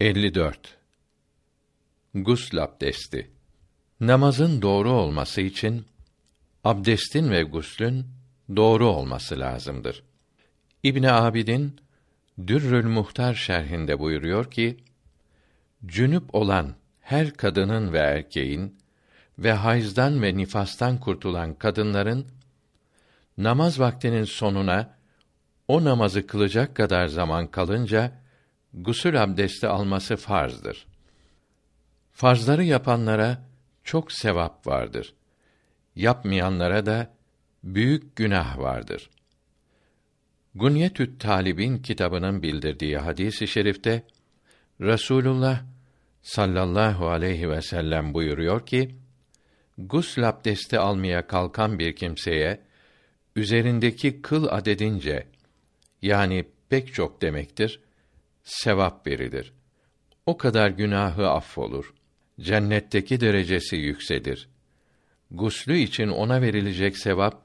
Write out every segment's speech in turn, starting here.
54 Gusl abdesti Namazın doğru olması için abdestin ve guslün doğru olması lazımdır. İbn Abidin Dürrül Muhtar şerhinde buyuruyor ki cünüp olan her kadının ve erkeğin ve hayızdan ve nifastan kurtulan kadınların namaz vaktinin sonuna o namazı kılacak kadar zaman kalınca gusül abdesti alması farzdır. Farzları yapanlara çok sevap vardır. Yapmayanlara da büyük günah vardır. Gunyetü't Talibin kitabının bildirdiği hadisi i şerifte Rasulullah sallallahu aleyhi ve sellem buyuruyor ki gusl abdesti almaya kalkan bir kimseye üzerindeki kıl adedince yani pek çok demektir sevap verilir. O kadar günahı affolur. Cennetteki derecesi yükselir. Guslü için ona verilecek sevap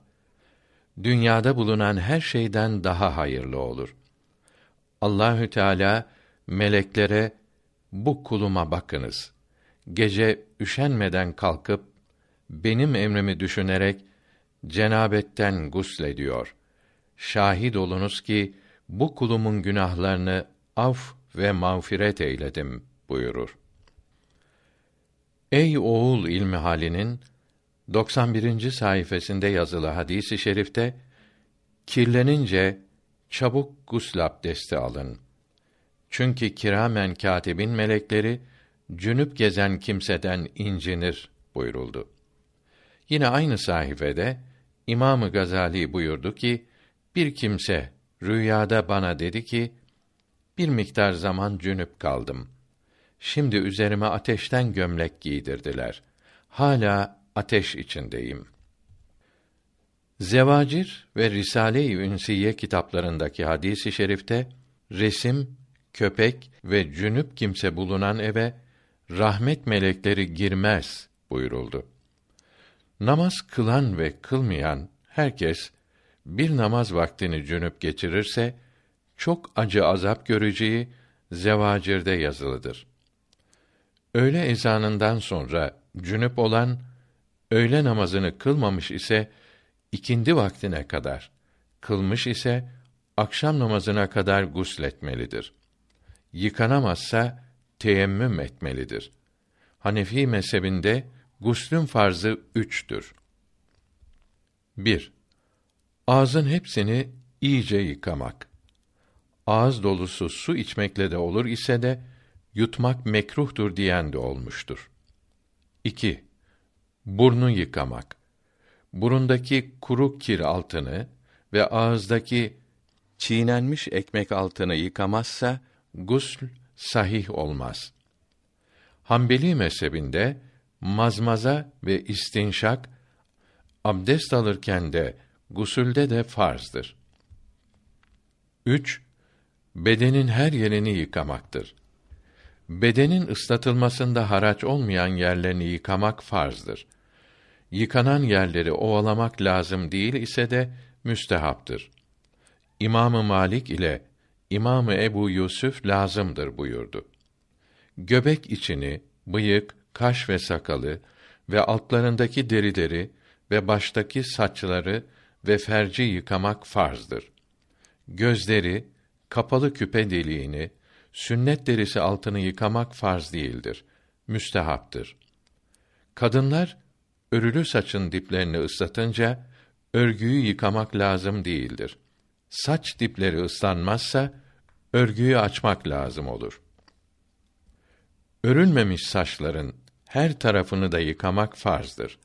dünyada bulunan her şeyden daha hayırlı olur. Allahü Teala meleklere bu kuluma bakınız. Gece üşenmeden kalkıp benim emrimi düşünerek cenabetten guslediyor. Şahit olunuz ki bu kulumun günahlarını af ve mağfiret eyledim buyurur. Ey oğul ilmi halinin 91. sayfasında yazılı hadisi i şerifte kirlenince çabuk gusl abdesti alın. Çünkü kiramen katibin melekleri cünüp gezen kimseden incinir buyuruldu. Yine aynı sayfede İmamı Gazali buyurdu ki bir kimse rüyada bana dedi ki bir miktar zaman cünüp kaldım. Şimdi üzerime ateşten gömlek giydirdiler. Hala ateş içindeyim. Zevacir ve Risale-i Ünsiye kitaplarındaki hadisi i şerifte resim, köpek ve cünüp kimse bulunan eve rahmet melekleri girmez buyuruldu. Namaz kılan ve kılmayan herkes bir namaz vaktini cünüp geçirirse çok acı azap göreceği Zevacir'de yazılıdır. Öğle ezanından sonra cünüp olan öğle namazını kılmamış ise ikindi vaktine kadar, kılmış ise akşam namazına kadar gusletmelidir. Yıkanamazsa teyemmüm etmelidir. Hanefi mezhebinde guslün farzı üçtür. 1. Ağzın hepsini iyice yıkamak. Ağız dolusu su içmekle de olur ise de yutmak mekruhtur diyen de olmuştur. 2. Burnu yıkamak. Burundaki kuru kir altını ve ağızdaki çiğnenmiş ekmek altını yıkamazsa gusl sahih olmaz. Hanbeli mezhebinde mazmaza ve istinşak abdest alırken de gusülde de farzdır. 3. Bedenin her yerini yıkamaktır. Bedenin ıslatılmasında haraç olmayan yerlerini yıkamak farzdır. Yıkanan yerleri ovalamak lazım değil ise de müstehaptır. İmamı Malik ile İmamı Ebu Yusuf lazımdır buyurdu. Göbek içini, bıyık, kaş ve sakalı ve altlarındaki derileri ve baştaki saçları ve ferci yıkamak farzdır. Gözleri, kapalı küpe deliğini, sünnet derisi altını yıkamak farz değildir. Müstehaptır. Kadınlar örülü saçın diplerini ıslatınca örgüyü yıkamak lazım değildir. Saç dipleri ıslanmazsa örgüyü açmak lazım olur. Örülmemiş saçların her tarafını da yıkamak farzdır.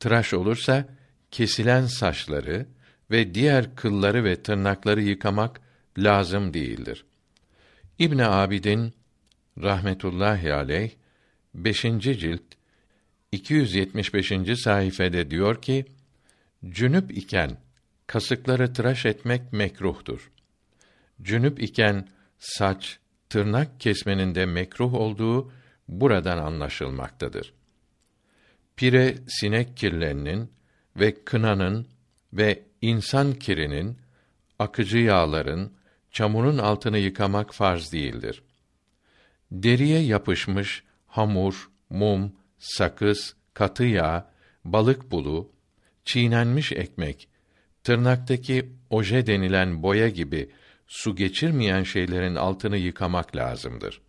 Tıraş olursa kesilen saçları ve diğer kılları ve tırnakları yıkamak lazım değildir. İbn Abidin rahmetullahi aleyh 5. cilt 275. sayfede diyor ki cünüp iken kasıkları tıraş etmek mekruhtur. Cünüp iken saç, tırnak kesmenin de mekruh olduğu buradan anlaşılmaktadır. Pire sinek kirlerinin ve kınanın ve insan kirinin, akıcı yağların, çamurun altını yıkamak farz değildir. Deriye yapışmış hamur, mum, sakız, katı yağ, balık bulu, çiğnenmiş ekmek, tırnaktaki oje denilen boya gibi su geçirmeyen şeylerin altını yıkamak lazımdır.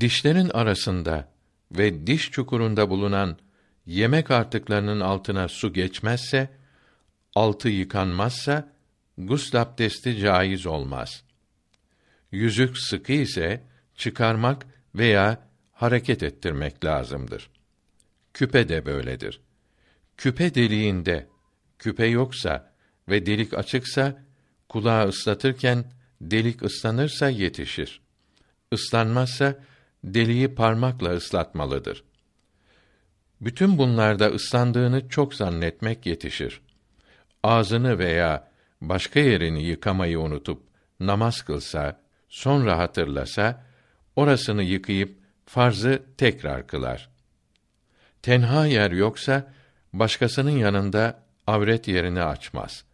Dişlerin arasında ve diş çukurunda bulunan yemek artıklarının altına su geçmezse, altı yıkanmazsa, gusl abdesti caiz olmaz. Yüzük sıkı ise, çıkarmak veya hareket ettirmek lazımdır. Küpe de böyledir. Küpe deliğinde, küpe yoksa ve delik açıksa, kulağı ıslatırken, delik ıslanırsa yetişir. Islanmazsa, deliği parmakla ıslatmalıdır. Bütün bunlarda ıslandığını çok zannetmek yetişir. Ağzını veya başka yerini yıkamayı unutup namaz kılsa, sonra hatırlasa, orasını yıkayıp farzı tekrar kılar. Tenha yer yoksa, başkasının yanında avret yerini açmaz.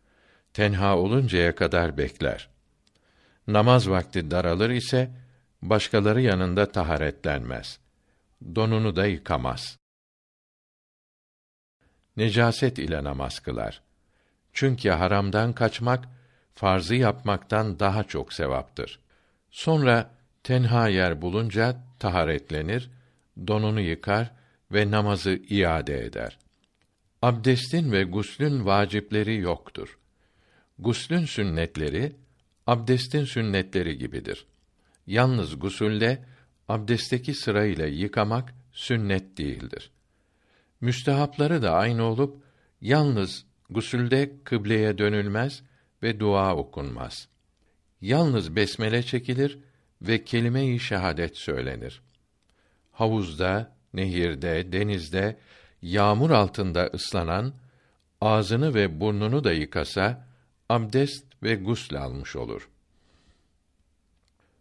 Tenha oluncaya kadar bekler. Namaz vakti daralır ise, başkaları yanında taharetlenmez. Donunu da yıkamaz. Necaset ile namaz kılar. Çünkü haramdan kaçmak, farzı yapmaktan daha çok sevaptır. Sonra tenha yer bulunca taharetlenir, donunu yıkar ve namazı iade eder. Abdestin ve guslün vacipleri yoktur. Guslün sünnetleri abdestin sünnetleri gibidir. Yalnız gusülde abdestteki sırayla yıkamak sünnet değildir. Müstehapları da aynı olup yalnız gusülde kıbleye dönülmez ve dua okunmaz. Yalnız besmele çekilir ve kelime-i şehadet söylenir. Havuzda, nehirde, denizde, yağmur altında ıslanan ağzını ve burnunu da yıkasa abdest ve gusl almış olur.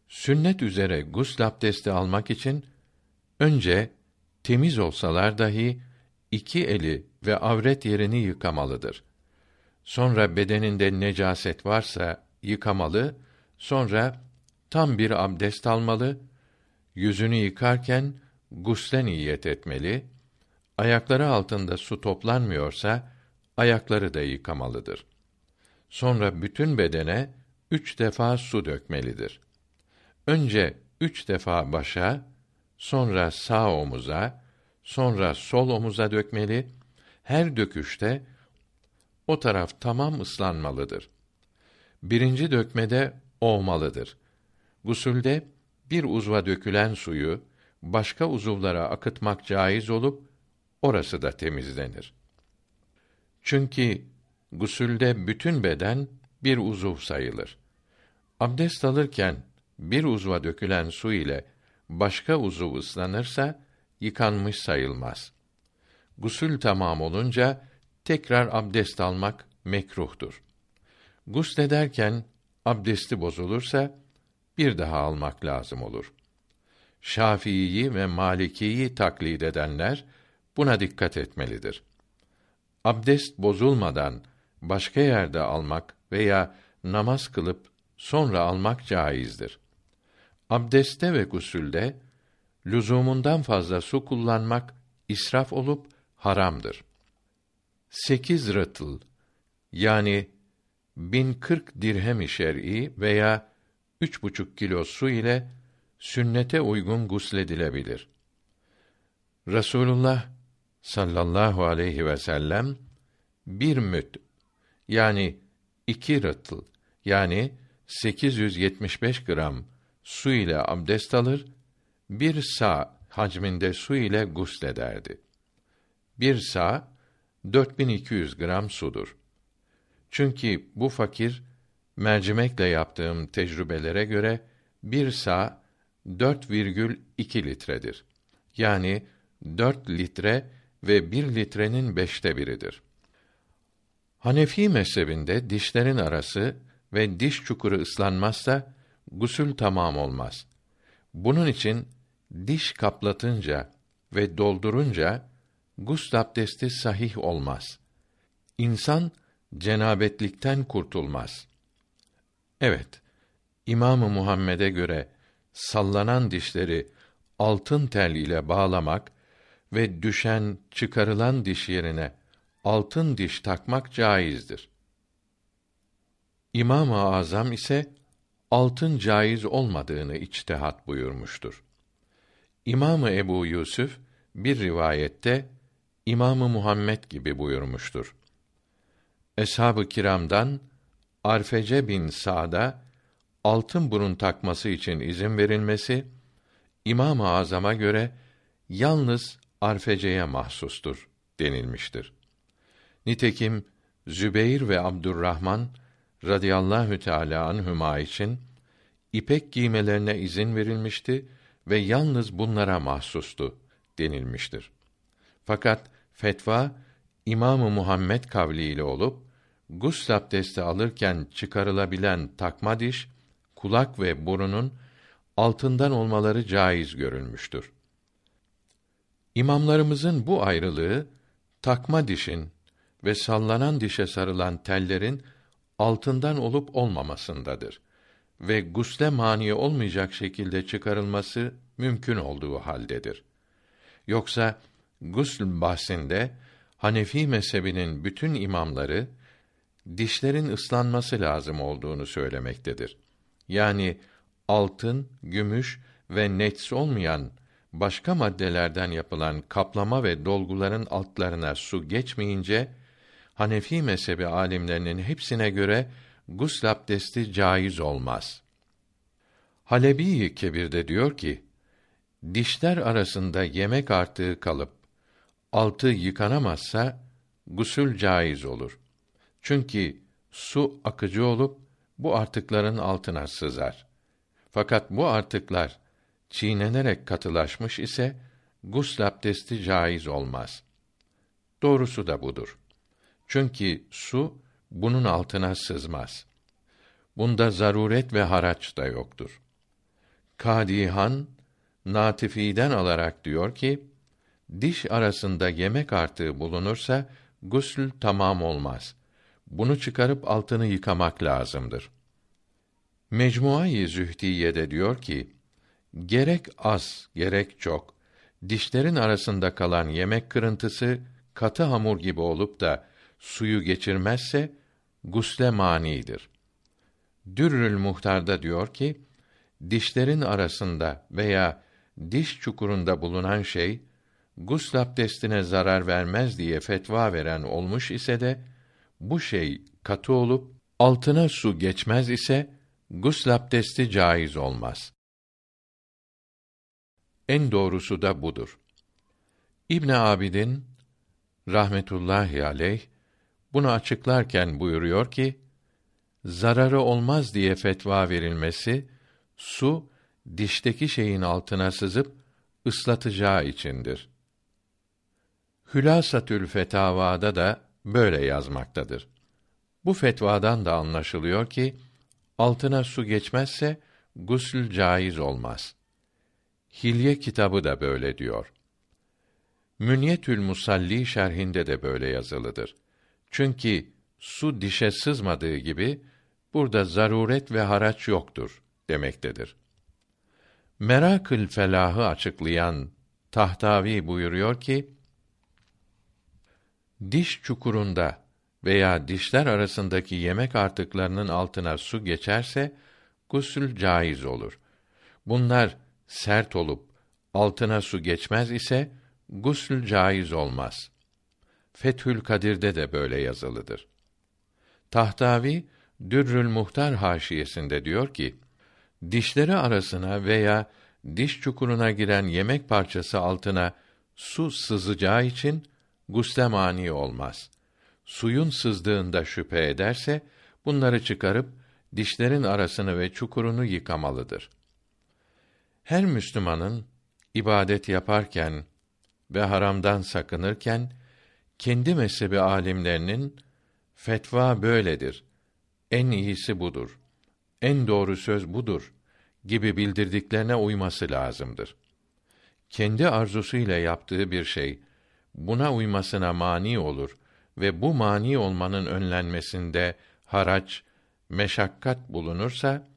Sünnet üzere gusl abdesti almak için önce temiz olsalar dahi iki eli ve avret yerini yıkamalıdır. Sonra bedeninde necaset varsa yıkamalı, sonra tam bir abdest almalı, yüzünü yıkarken gusle niyet etmeli, ayakları altında su toplanmıyorsa ayakları da yıkamalıdır. Sonra bütün bedene üç defa su dökmelidir. Önce üç defa başa, sonra sağ omuza, sonra sol omuza dökmeli. Her döküşte o taraf tamam ıslanmalıdır. Birinci dökmede olmalıdır. Gusülde bir uzva dökülen suyu başka uzuvlara akıtmak caiz olup orası da temizlenir. Çünkü gusülde bütün beden bir uzuv sayılır. Abdest alırken bir uzva dökülen su ile başka uzuv ıslanırsa yıkanmış sayılmaz. Gusül tamam olunca tekrar abdest almak mekruhtur. Guslederken abdesti bozulursa bir daha almak lazım olur. Şafii'yi ve Maliki'yi taklid edenler buna dikkat etmelidir. Abdest bozulmadan başka yerde almak veya namaz kılıp sonra almak caizdir. Abdeste ve gusülde lüzumundan fazla su kullanmak israf olup haramdır. Sekiz rıtıl yani bin kırk dirhem-i şer'i veya üç buçuk kilo su ile sünnete uygun gusledilebilir. Rasulullah sallallahu aleyhi ve sellem bir müt yani iki rıtıl yani 875 gram su ile abdest alır, bir sağ hacminde su ile guslederdi. Bir sağ 4200 gram sudur. Çünkü bu fakir mercimekle yaptığım tecrübelere göre bir sağ 4,2 litredir. Yani 4 litre ve 1 litrenin beşte biridir. Hanefi mezhebinde dişlerin arası ve diş çukuru ıslanmazsa gusül tamam olmaz. Bunun için diş kaplatınca ve doldurunca gusl abdesti sahih olmaz. İnsan cenabetlikten kurtulmaz. Evet, İmamı Muhammed'e göre sallanan dişleri altın tel ile bağlamak ve düşen, çıkarılan diş yerine altın diş takmak caizdir. İmam-ı Azam ise altın caiz olmadığını içtihat buyurmuştur. İmamı Ebu Yusuf bir rivayette İmamı Muhammed gibi buyurmuştur. Eshab-ı kiramdan Arfece bin Sa'da altın burun takması için izin verilmesi İmam-ı Azam'a göre yalnız Arfece'ye mahsustur denilmiştir. Nitekim Zübeyir ve Abdurrahman radıyallahu teala anhuma için ipek giymelerine izin verilmişti ve yalnız bunlara mahsustu denilmiştir. Fakat fetva İmamı Muhammed kavliyle olup gusl abdesti alırken çıkarılabilen takma diş, kulak ve burunun altından olmaları caiz görülmüştür. İmamlarımızın bu ayrılığı takma dişin ve sallanan dişe sarılan tellerin altından olup olmamasındadır ve gusle mani olmayacak şekilde çıkarılması mümkün olduğu haldedir. Yoksa gusl bahsinde Hanefi mezhebinin bütün imamları dişlerin ıslanması lazım olduğunu söylemektedir. Yani altın, gümüş ve nets olmayan başka maddelerden yapılan kaplama ve dolguların altlarına su geçmeyince Hanefi mezhebi alimlerinin hepsine göre gusl abdesti caiz olmaz. Halebi Kebir'de diyor ki, dişler arasında yemek artığı kalıp altı yıkanamazsa gusül caiz olur. Çünkü su akıcı olup bu artıkların altına sızar. Fakat bu artıklar çiğnenerek katılaşmış ise gusl abdesti caiz olmaz. Doğrusu da budur. Çünkü su bunun altına sızmaz. Bunda zaruret ve haraç da yoktur. Kadihan Natifi'den alarak diyor ki, diş arasında yemek artığı bulunursa gusül tamam olmaz. Bunu çıkarıp altını yıkamak lazımdır. Mecmuayı Zühdiye'de diyor ki, gerek az, gerek çok, dişlerin arasında kalan yemek kırıntısı katı hamur gibi olup da suyu geçirmezse gusle manidir. Dürrül Muhtar'da diyor ki, dişlerin arasında veya diş çukurunda bulunan şey gusl abdestine zarar vermez diye fetva veren olmuş ise de bu şey katı olup altına su geçmez ise gusl abdesti caiz olmaz. En doğrusu da budur. İbn Abidin rahmetullahi aleyh bunu açıklarken buyuruyor ki zararı olmaz diye fetva verilmesi su dişteki şeyin altına sızıp ıslatacağı içindir. Hülasatül Fetavada da böyle yazmaktadır. Bu fetvadan da anlaşılıyor ki altına su geçmezse gusül caiz olmaz. Hilye kitabı da böyle diyor. Münyetül Musalli şerhinde de böyle yazılıdır. Çünkü su dişe sızmadığı gibi burada zaruret ve haraç yoktur demektedir. Merakül felahı açıklayan Tahtavi buyuruyor ki diş çukurunda veya dişler arasındaki yemek artıklarının altına su geçerse gusül caiz olur. Bunlar sert olup altına su geçmez ise gusül caiz olmaz. Fethül Kadir'de de böyle yazılıdır. Tahtavi Dürrül Muhtar haşiyesinde diyor ki: Dişleri arasına veya diş çukuruna giren yemek parçası altına su sızacağı için gusle mani olmaz. Suyun sızdığında şüphe ederse bunları çıkarıp dişlerin arasını ve çukurunu yıkamalıdır. Her Müslümanın ibadet yaparken ve haramdan sakınırken kendi mezhebi alimlerinin fetva böyledir. En iyisi budur. En doğru söz budur gibi bildirdiklerine uyması lazımdır. Kendi arzusuyla yaptığı bir şey buna uymasına mani olur ve bu mani olmanın önlenmesinde haraç, meşakkat bulunursa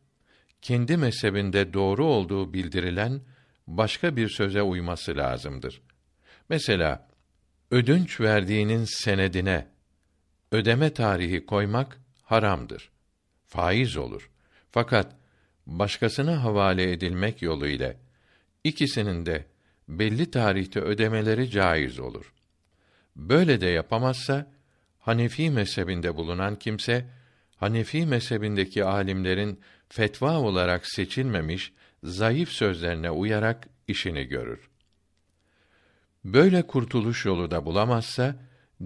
kendi mezhebinde doğru olduğu bildirilen başka bir söze uyması lazımdır. Mesela ödünç verdiğinin senedine ödeme tarihi koymak haramdır. Faiz olur. Fakat başkasına havale edilmek yolu ile ikisinin de belli tarihte ödemeleri caiz olur. Böyle de yapamazsa Hanefi mezhebinde bulunan kimse Hanefi mezhebindeki alimlerin fetva olarak seçilmemiş zayıf sözlerine uyarak işini görür. Böyle kurtuluş yolu da bulamazsa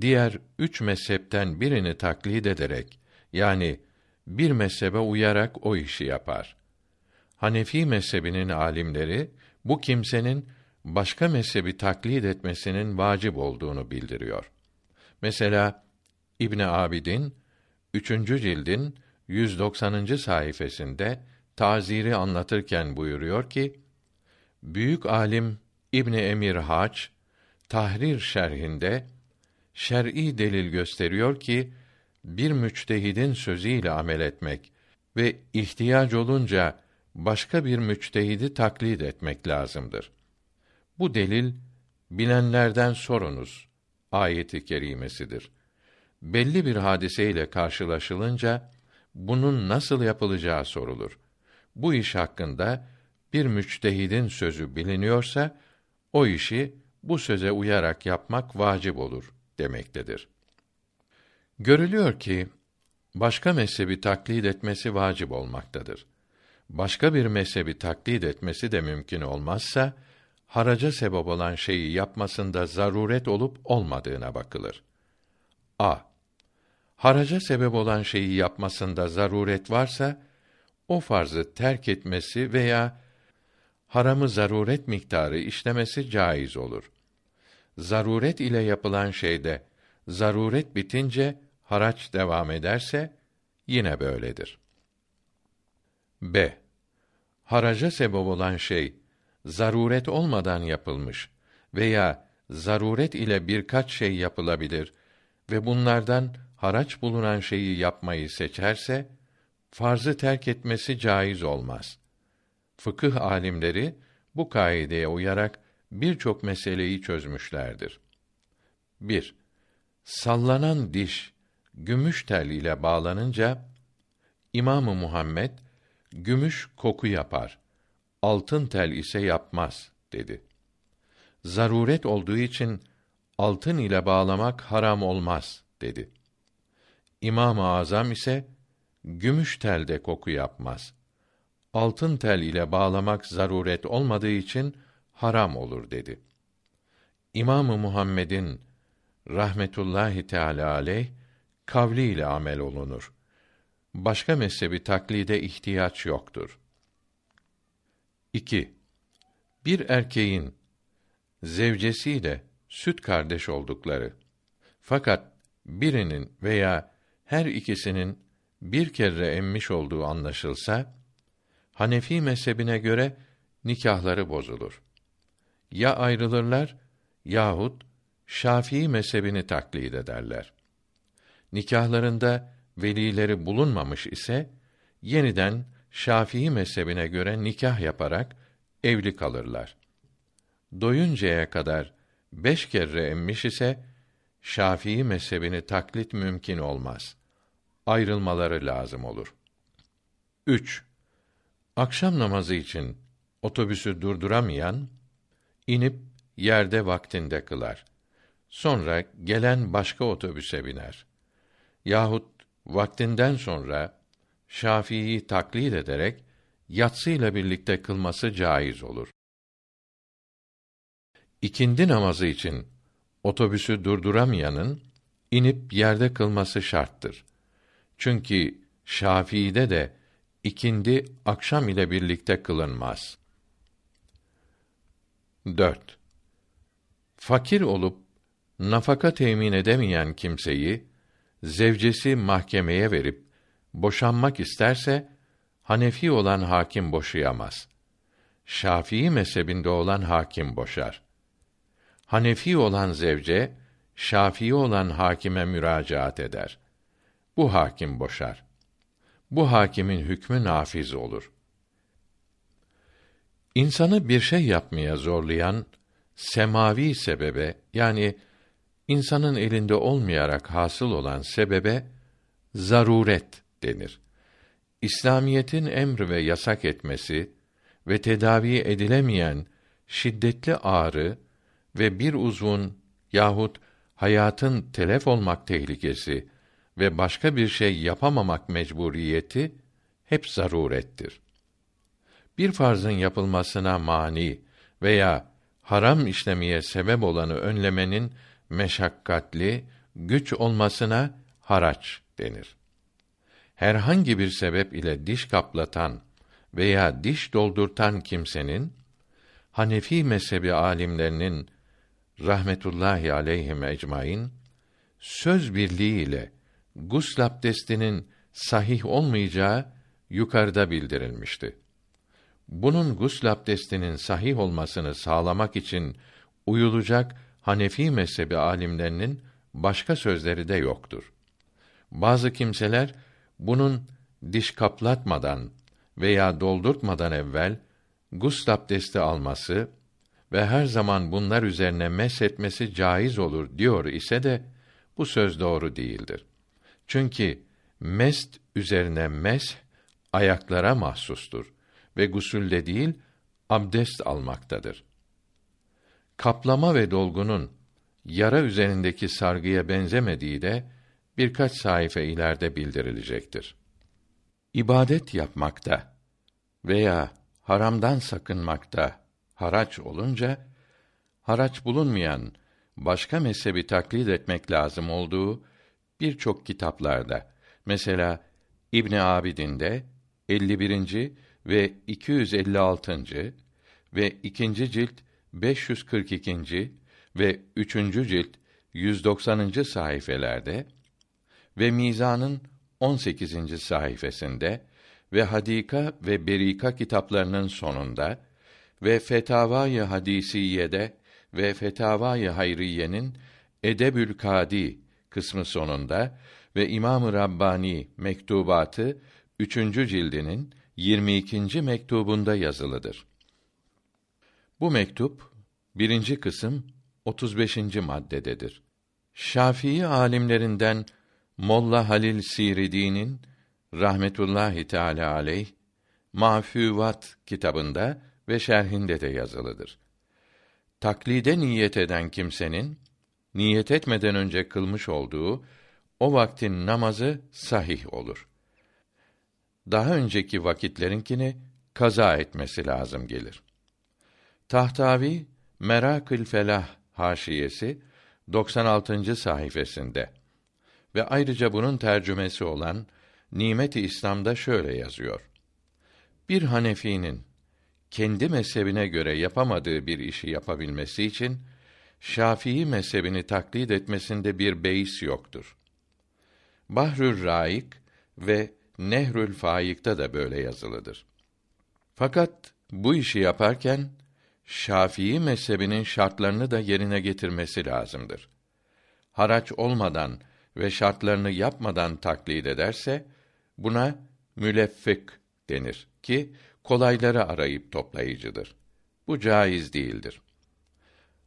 diğer üç mezhepten birini taklit ederek yani bir mezhebe uyarak o işi yapar. Hanefi mezhebinin alimleri bu kimsenin başka mezhebi taklit etmesinin vacip olduğunu bildiriyor. Mesela İbn Abidin 3. cildin 190. sayfasında taziri anlatırken buyuruyor ki büyük alim İbn Emir Haç Tahrir şerhinde şer'i delil gösteriyor ki bir müçtehidin sözüyle amel etmek ve ihtiyaç olunca başka bir müçtehidi taklit etmek lazımdır. Bu delil bilenlerden sorunuz ayeti kerimesidir. Belli bir hadiseyle karşılaşılınca bunun nasıl yapılacağı sorulur. Bu iş hakkında bir müçtehidin sözü biliniyorsa o işi bu söze uyarak yapmak vacip olur demektedir. Görülüyor ki başka mezhebi taklit etmesi vacip olmaktadır. Başka bir mezhebi taklit etmesi de mümkün olmazsa haraca sebep olan şeyi yapmasında zaruret olup olmadığına bakılır. A. Haraca sebep olan şeyi yapmasında zaruret varsa o farzı terk etmesi veya haramı zaruret miktarı işlemesi caiz olur. Zaruret ile yapılan şeyde zaruret bitince haraç devam ederse yine böyledir. B. Haraca sebep olan şey zaruret olmadan yapılmış veya zaruret ile birkaç şey yapılabilir ve bunlardan haraç bulunan şeyi yapmayı seçerse farzı terk etmesi caiz olmaz. Fıkıh alimleri bu kaideye uyarak birçok meseleyi çözmüşlerdir. 1. Sallanan diş gümüş tel ile bağlanınca İmamı Muhammed gümüş koku yapar. Altın tel ise yapmaz dedi. Zaruret olduğu için altın ile bağlamak haram olmaz dedi. İmam-ı Azam ise gümüş telde koku yapmaz. Altın tel ile bağlamak zaruret olmadığı için haram olur dedi. İmamı Muhammed'in rahmetullahi teala aleyh kavli ile amel olunur. Başka mezhebi taklide ihtiyaç yoktur. 2. Bir erkeğin zevcesiyle süt kardeş oldukları fakat birinin veya her ikisinin bir kere emmiş olduğu anlaşılsa Hanefi mezhebine göre nikahları bozulur. Ya ayrılırlar yahut Şafii mezhebini taklit ederler. Nikahlarında velileri bulunmamış ise yeniden Şafii mezhebine göre nikah yaparak evli kalırlar. Doyuncaya kadar beş kere emmiş ise Şafii mezhebini taklit mümkün olmaz. Ayrılmaları lazım olur. 3. Akşam namazı için otobüsü durduramayan inip yerde vaktinde kılar. Sonra gelen başka otobüse biner. Yahut vaktinden sonra Şafii'yi taklit ederek yatsıyla birlikte kılması caiz olur. İkindi namazı için otobüsü durduramayanın inip yerde kılması şarttır. Çünkü Şafii'de de ikindi akşam ile birlikte kılınmaz. 4. Fakir olup nafaka temin edemeyen kimseyi zevcesi mahkemeye verip boşanmak isterse Hanefi olan hakim boşayamaz. Şafii mezhebinde olan hakim boşar. Hanefi olan zevce Şafii olan hakime müracaat eder. Bu hakim boşar. Bu hakimin hükmü nafiz olur. İnsanı bir şey yapmaya zorlayan semavi sebebe yani insanın elinde olmayarak hasıl olan sebebe zaruret denir. İslamiyetin emr ve yasak etmesi ve tedavi edilemeyen şiddetli ağrı ve bir uzvun yahut hayatın telef olmak tehlikesi ve başka bir şey yapamamak mecburiyeti hep zarurettir. Bir farzın yapılmasına mani veya haram işlemeye sebep olanı önlemenin meşakkatli, güç olmasına haraç denir. Herhangi bir sebep ile diş kaplatan veya diş doldurtan kimsenin Hanefi mezhebi alimlerinin rahmetullahi aleyhim ecmaîn söz birliği ile gusl abdestinin sahih olmayacağı yukarıda bildirilmişti. Bunun gusl abdestinin sahih olmasını sağlamak için uyulacak Hanefi mezhebi alimlerinin başka sözleri de yoktur. Bazı kimseler bunun diş kaplatmadan veya doldurtmadan evvel gusl abdesti alması ve her zaman bunlar üzerine mesh etmesi caiz olur diyor ise de bu söz doğru değildir. Çünkü mest üzerine mesh ayaklara mahsustur ve gusülde değil abdest almaktadır. Kaplama ve dolgunun yara üzerindeki sargıya benzemediği de birkaç sayfa ileride bildirilecektir. İbadet yapmakta veya haramdan sakınmakta haraç olunca haraç bulunmayan başka mezhebi taklit etmek lazım olduğu birçok kitaplarda mesela İbn Abidin'de 51. ve 256. ve ikinci cilt 542. ve üçüncü cilt 190. sayfelerde ve Mizan'ın 18. sayfasında ve Hadika ve Berika kitaplarının sonunda ve Fetavai Hadisiye'de ve Fetavai Hayriye'nin Edebül Kadi kısmı sonunda ve İmam-ı Rabbani mektubatı 3. cildinin 22. mektubunda yazılıdır. Bu mektup birinci kısım 35. maddededir. Şafii alimlerinden Molla Halil Siridi'nin rahmetullahi teala aleyh Mafüvat kitabında ve şerhinde de yazılıdır. Taklide niyet eden kimsenin niyet etmeden önce kılmış olduğu o vaktin namazı sahih olur. Daha önceki vakitlerinkini kaza etmesi lazım gelir. Tahtavi Merakül Felah haşiyesi 96. sayfasında ve ayrıca bunun tercümesi olan Nimet-i İslam'da şöyle yazıyor. Bir Hanefi'nin kendi mezhebine göre yapamadığı bir işi yapabilmesi için Şafii mezhebini taklit etmesinde bir beis yoktur. Bahrül Raik ve Nehrül Faik'ta da böyle yazılıdır. Fakat bu işi yaparken Şafii mezhebinin şartlarını da yerine getirmesi lazımdır. Haraç olmadan ve şartlarını yapmadan taklit ederse buna müleffik denir ki kolayları arayıp toplayıcıdır. Bu caiz değildir.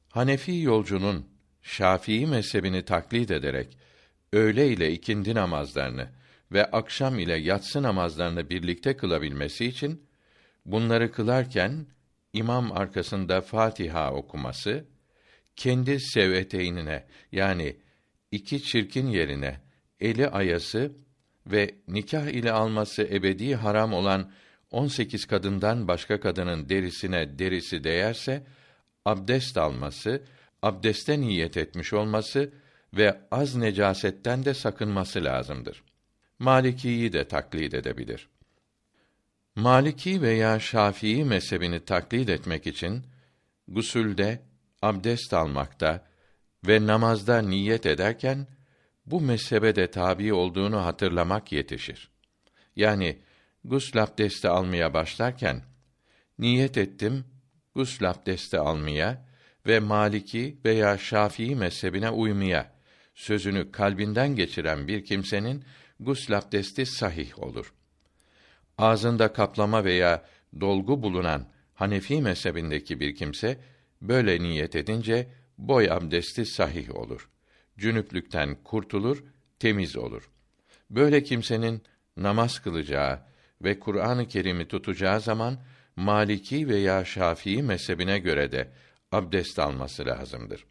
Hanefi yolcunun Şafii mezhebini taklit ederek öğle ile ikindi namazlarını ve akşam ile yatsı namazlarını birlikte kılabilmesi için bunları kılarken imam arkasında Fatiha okuması kendi seveteynine yani iki çirkin yerine eli ayası ve nikah ile alması ebedi haram olan 18 kadından başka kadının derisine derisi değerse abdest alması, abdeste niyet etmiş olması ve az necasetten de sakınması lazımdır. Malikiyi de taklit edebilir. Maliki veya Şafii mezhebini taklit etmek için gusülde, abdest almakta ve namazda niyet ederken bu mezhebe de tabi olduğunu hatırlamak yetişir. Yani gusl abdesti almaya başlarken niyet ettim gusl abdesti almaya ve Maliki veya Şafii mezhebine uymaya sözünü kalbinden geçiren bir kimsenin gusl abdesti sahih olur. Ağzında kaplama veya dolgu bulunan Hanefi mezhebindeki bir kimse böyle niyet edince boy abdesti sahih olur. Cünüplükten kurtulur, temiz olur. Böyle kimsenin namaz kılacağı ve Kur'an-ı Kerim'i tutacağı zaman Maliki veya Şafii mezhebine göre de abdest alması lazımdır.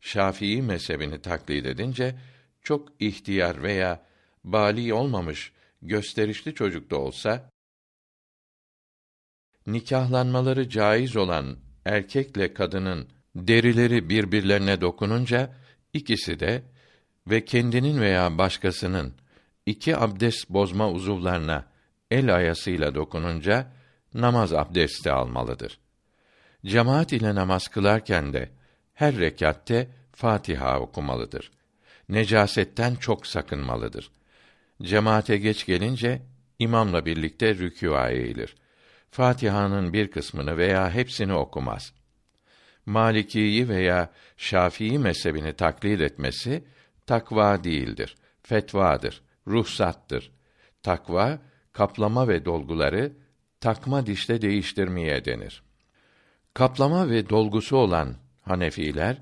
Şafii mezhebini taklit edince çok ihtiyar veya bali olmamış gösterişli çocuk da olsa nikahlanmaları caiz olan erkekle kadının derileri birbirlerine dokununca ikisi de ve kendinin veya başkasının iki abdest bozma uzuvlarına el ayasıyla dokununca namaz abdesti almalıdır. Cemaat ile namaz kılarken de her rekatte Fatiha okumalıdır. Necasetten çok sakınmalıdır. Cemaate geç gelince imamla birlikte rükûa eğilir. Fatiha'nın bir kısmını veya hepsini okumaz. Malikiyi veya Şafii mezhebini taklit etmesi takva değildir, fetvadır, ruhsattır. Takva kaplama ve dolguları takma dişle değiştirmeye denir. Kaplama ve dolgusu olan Hanefiler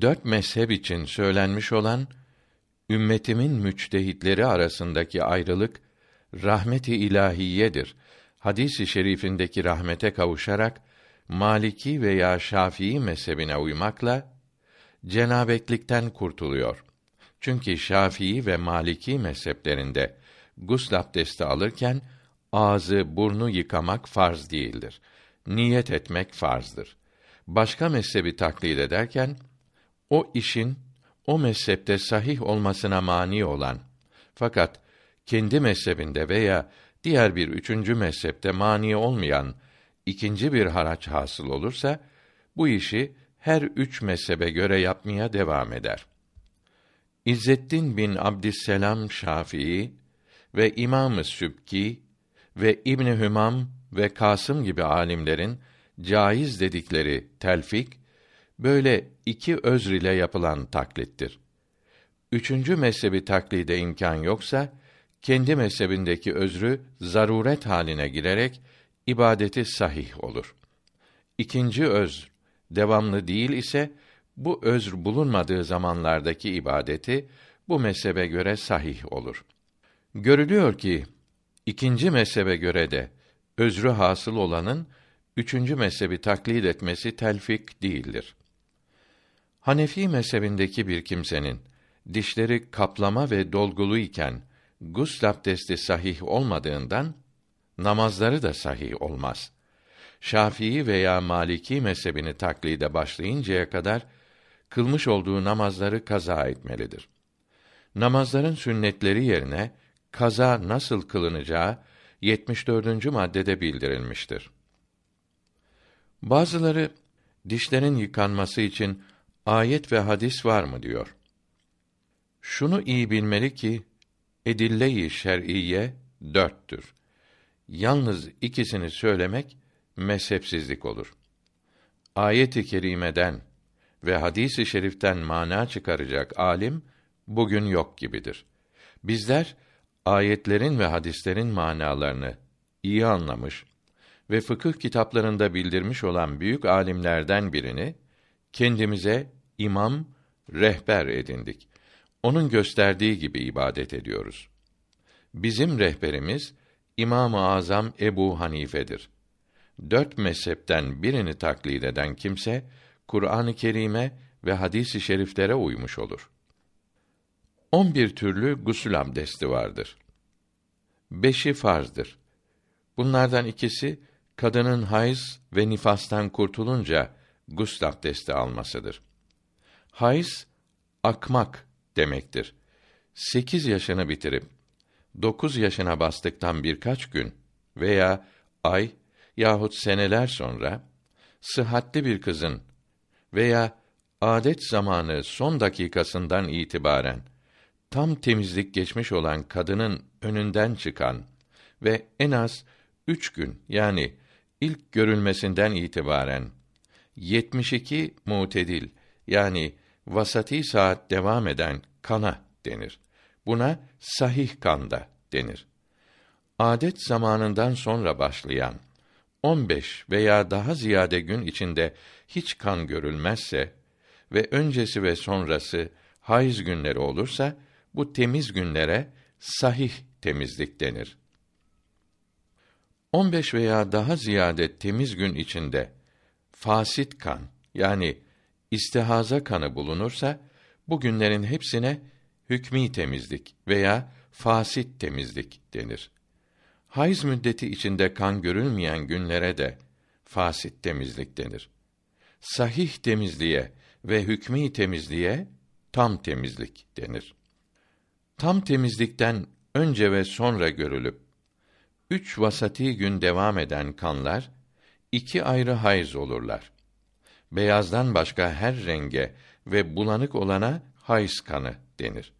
dört mezhep için söylenmiş olan ümmetimin müçtehitleri arasındaki ayrılık rahmeti ilahiyedir. Hadisi şerifindeki rahmete kavuşarak Maliki veya Şafii mezhebine uymakla cenabetlikten kurtuluyor. Çünkü Şafii ve Maliki mezheplerinde gusl abdesti alırken ağzı, burnu yıkamak farz değildir. Niyet etmek farzdır. Başka mezhebi taklit ederken o işin o mezhepte sahih olmasına mani olan fakat kendi mezhebinde veya diğer bir üçüncü mezhepte mani olmayan ikinci bir haraç hasıl olursa bu işi her üç mezhebe göre yapmaya devam eder. İzzettin bin Abdüsselam Şafii ve İmam-ı Sübki ve İbn Hümam ve Kasım gibi alimlerin caiz dedikleri telfik böyle iki özr ile yapılan taklittir. Üçüncü mezhebi taklide imkan yoksa kendi mezhebindeki özrü zaruret haline girerek ibadeti sahih olur. İkinci öz devamlı değil ise bu özr bulunmadığı zamanlardaki ibadeti bu mezhebe göre sahih olur. Görülüyor ki ikinci mezhebe göre de özrü hasıl olanın üçüncü mezhebi taklit etmesi telfik değildir. Hanefi mezhebindeki bir kimsenin dişleri kaplama ve dolgulu iken gusl abdesti sahih olmadığından namazları da sahih olmaz. Şafii veya Maliki mezhebini taklide başlayıncaya kadar kılmış olduğu namazları kaza etmelidir. Namazların sünnetleri yerine kaza nasıl kılınacağı 74. maddede bildirilmiştir. Bazıları dişlerin yıkanması için ayet ve hadis var mı diyor. Şunu iyi bilmeli ki edille-i şer'iyye dörttür. Yalnız ikisini söylemek mezhepsizlik olur. Ayet-i kerimeden ve hadisi şeriften mana çıkaracak alim bugün yok gibidir. Bizler ayetlerin ve hadislerin manalarını iyi anlamış ve fıkıh kitaplarında bildirmiş olan büyük alimlerden birini kendimize imam, rehber edindik. Onun gösterdiği gibi ibadet ediyoruz. Bizim rehberimiz İmam-ı Azam Ebu Hanife'dir. Dört mezhepten birini taklit eden kimse Kur'an-ı Kerim'e ve hadis-i şeriflere uymuş olur. On bir türlü gusül abdesti vardır. Beşi farzdır. Bunlardan ikisi kadının hayız ve nifastan kurtulunca gusül abdesti almasıdır. Hayız akmak demektir. Sekiz yaşını bitirip dokuz yaşına bastıktan birkaç gün veya ay yahut seneler sonra sıhhatli bir kızın veya adet zamanı son dakikasından itibaren tam temizlik geçmiş olan kadının önünden çıkan ve en az üç gün yani ilk görülmesinden itibaren 72 mutedil yani vasati saat devam eden kana denir. Buna sahih kanda denir. Adet zamanından sonra başlayan 15 veya daha ziyade gün içinde hiç kan görülmezse ve öncesi ve sonrası hayız günleri olursa bu temiz günlere sahih temizlik denir. 15 veya daha ziyade temiz gün içinde fasit kan yani istihaza kanı bulunursa bu günlerin hepsine hükmî temizlik veya fasit temizlik denir. Hayız müddeti içinde kan görülmeyen günlere de fasit temizlik denir. Sahih temizliğe ve hükmî temizliğe tam temizlik denir. Tam temizlikten önce ve sonra görülüp üç vasati gün devam eden kanlar iki ayrı hayız olurlar. Beyazdan başka her renge ve bulanık olana hayız kanı denir.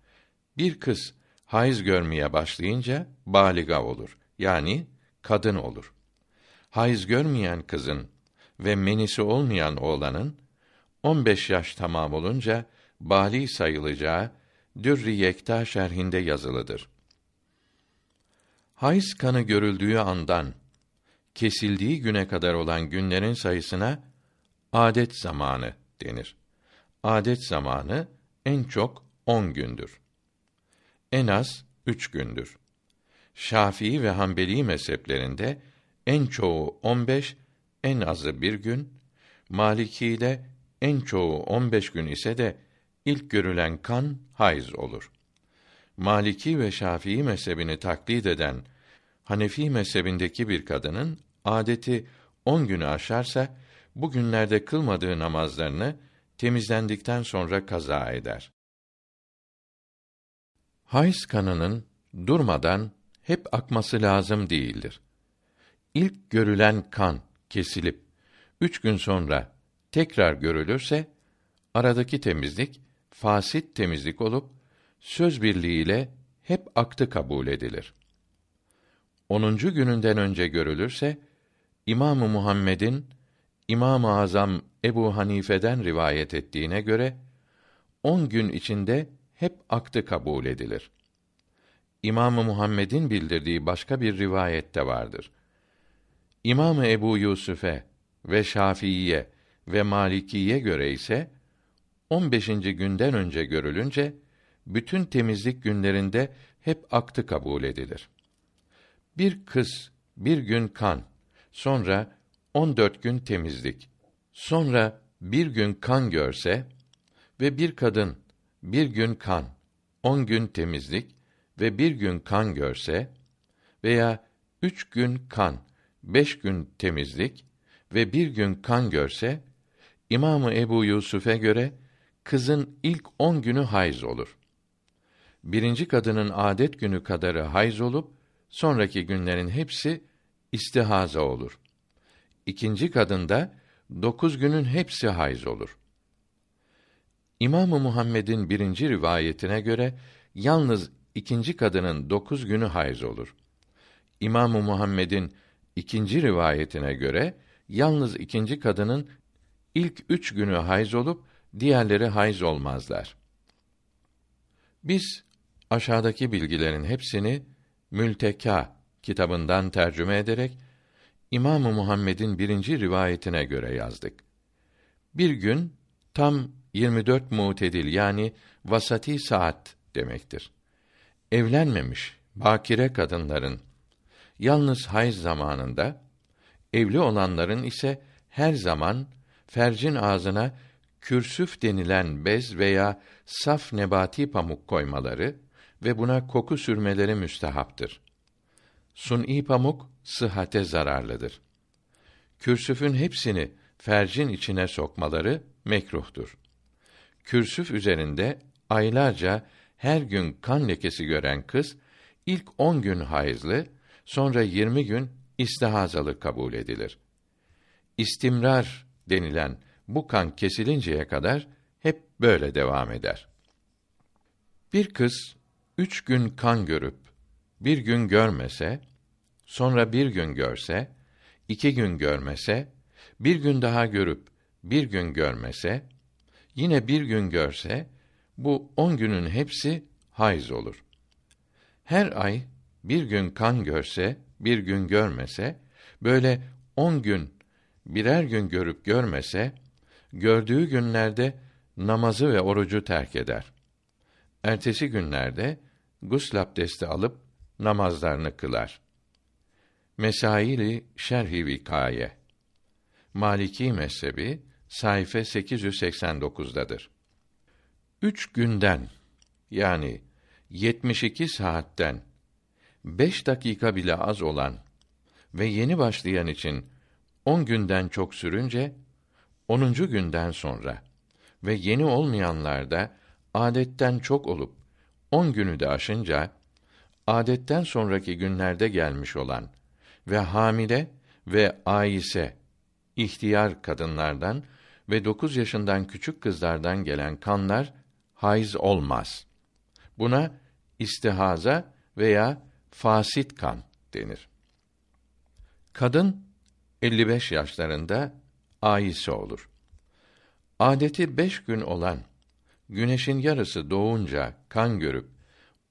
Bir kız hayız görmeye başlayınca baliga olur. Yani kadın olur. Hayız görmeyen kızın ve menisi olmayan oğlanın 15 yaş tamam olunca bali sayılacağı Dürri Yekta şerhinde yazılıdır. Hayız kanı görüldüğü andan kesildiği güne kadar olan günlerin sayısına adet zamanı denir. Adet zamanı en çok on gündür. En az üç gündür. Şafii ve Hanbeli mezheplerinde en çoğu on beş, en azı bir gün, Maliki'de en çoğu on beş gün ise de ilk görülen kan hayız olur. Maliki ve Şafii mezhebini taklit eden Hanefi mezhebindeki bir kadının adeti on günü aşarsa bu günlerde kılmadığı namazlarını temizlendikten sonra kaza eder. Hayız kanının durmadan hep akması lazım değildir. İlk görülen kan kesilip üç gün sonra tekrar görülürse aradaki temizlik fasit temizlik olup söz birliğiyle hep aktı kabul edilir. Onuncu gününden önce görülürse İmamı Muhammed'in İmam-ı Azam Ebu Hanife'den rivayet ettiğine göre on gün içinde hep aktı kabul edilir. İmamı Muhammed'in bildirdiği başka bir rivayette vardır. İmamı Ebu Yusuf'e ve Şafiiye ve Malikiye göre ise 15. günden önce görülünce bütün temizlik günlerinde hep aktı kabul edilir. Bir kız bir gün kan, sonra 14 gün temizlik, sonra bir gün kan görse ve bir kadın bir gün kan, on gün temizlik ve bir gün kan görse veya üç gün kan, beş gün temizlik ve bir gün kan görse, İmamı Ebu Yusuf'e göre kızın ilk on günü hayz olur. Birinci kadının adet günü kadarı hayz olup, sonraki günlerin hepsi istihaza olur. İkinci kadında dokuz günün hepsi hayz olur. İmamı Muhammed'in birinci rivayetine göre yalnız ikinci kadının dokuz günü hayz olur. İmamı Muhammed'in ikinci rivayetine göre yalnız ikinci kadının ilk üç günü hayz olup diğerleri hayz olmazlar. Biz aşağıdaki bilgilerin hepsini Mülteka kitabından tercüme ederek İmamı Muhammed'in birinci rivayetine göre yazdık. Bir gün tam 24 mutedil yani vasati saat demektir. Evlenmemiş bakire kadınların yalnız hayız zamanında evli olanların ise her zaman fercin ağzına kürsüf denilen bez veya saf nebati pamuk koymaları ve buna koku sürmeleri müstehaptır. Sun'i pamuk sıhhate zararlıdır. Kürsüfün hepsini fercin içine sokmaları mekruhtur. Kürsüf üzerinde aylarca her gün kan lekesi gören kız ilk on gün hayızlı, sonra yirmi gün istihazalı kabul edilir. İstimrar denilen bu kan kesilinceye kadar hep böyle devam eder. Bir kız üç gün kan görüp bir gün görmese, sonra bir gün görse, iki gün görmese, bir gün daha görüp bir gün görmese, yine bir gün görse, bu on günün hepsi hayız olur. Her ay bir gün kan görse, bir gün görmese, böyle on gün birer gün görüp görmese, gördüğü günlerde namazı ve orucu terk eder. Ertesi günlerde gusl abdesti alıp namazlarını kılar. Mesaili Şerhi Vikaye Maliki mezhebi sayfa 889'dadır. Üç günden yani 72 saatten beş dakika bile az olan ve yeni başlayan için on günden çok sürünce onuncu günden sonra ve yeni olmayanlarda adetten çok olup on günü de aşınca adetten sonraki günlerde gelmiş olan ve hamile ve aise ihtiyar kadınlardan ve dokuz yaşından küçük kızlardan gelen kanlar hayız olmaz. Buna istihaza veya fasit kan denir. Kadın 55 yaşlarında aise olur. Adeti beş gün olan güneşin yarısı doğunca kan görüp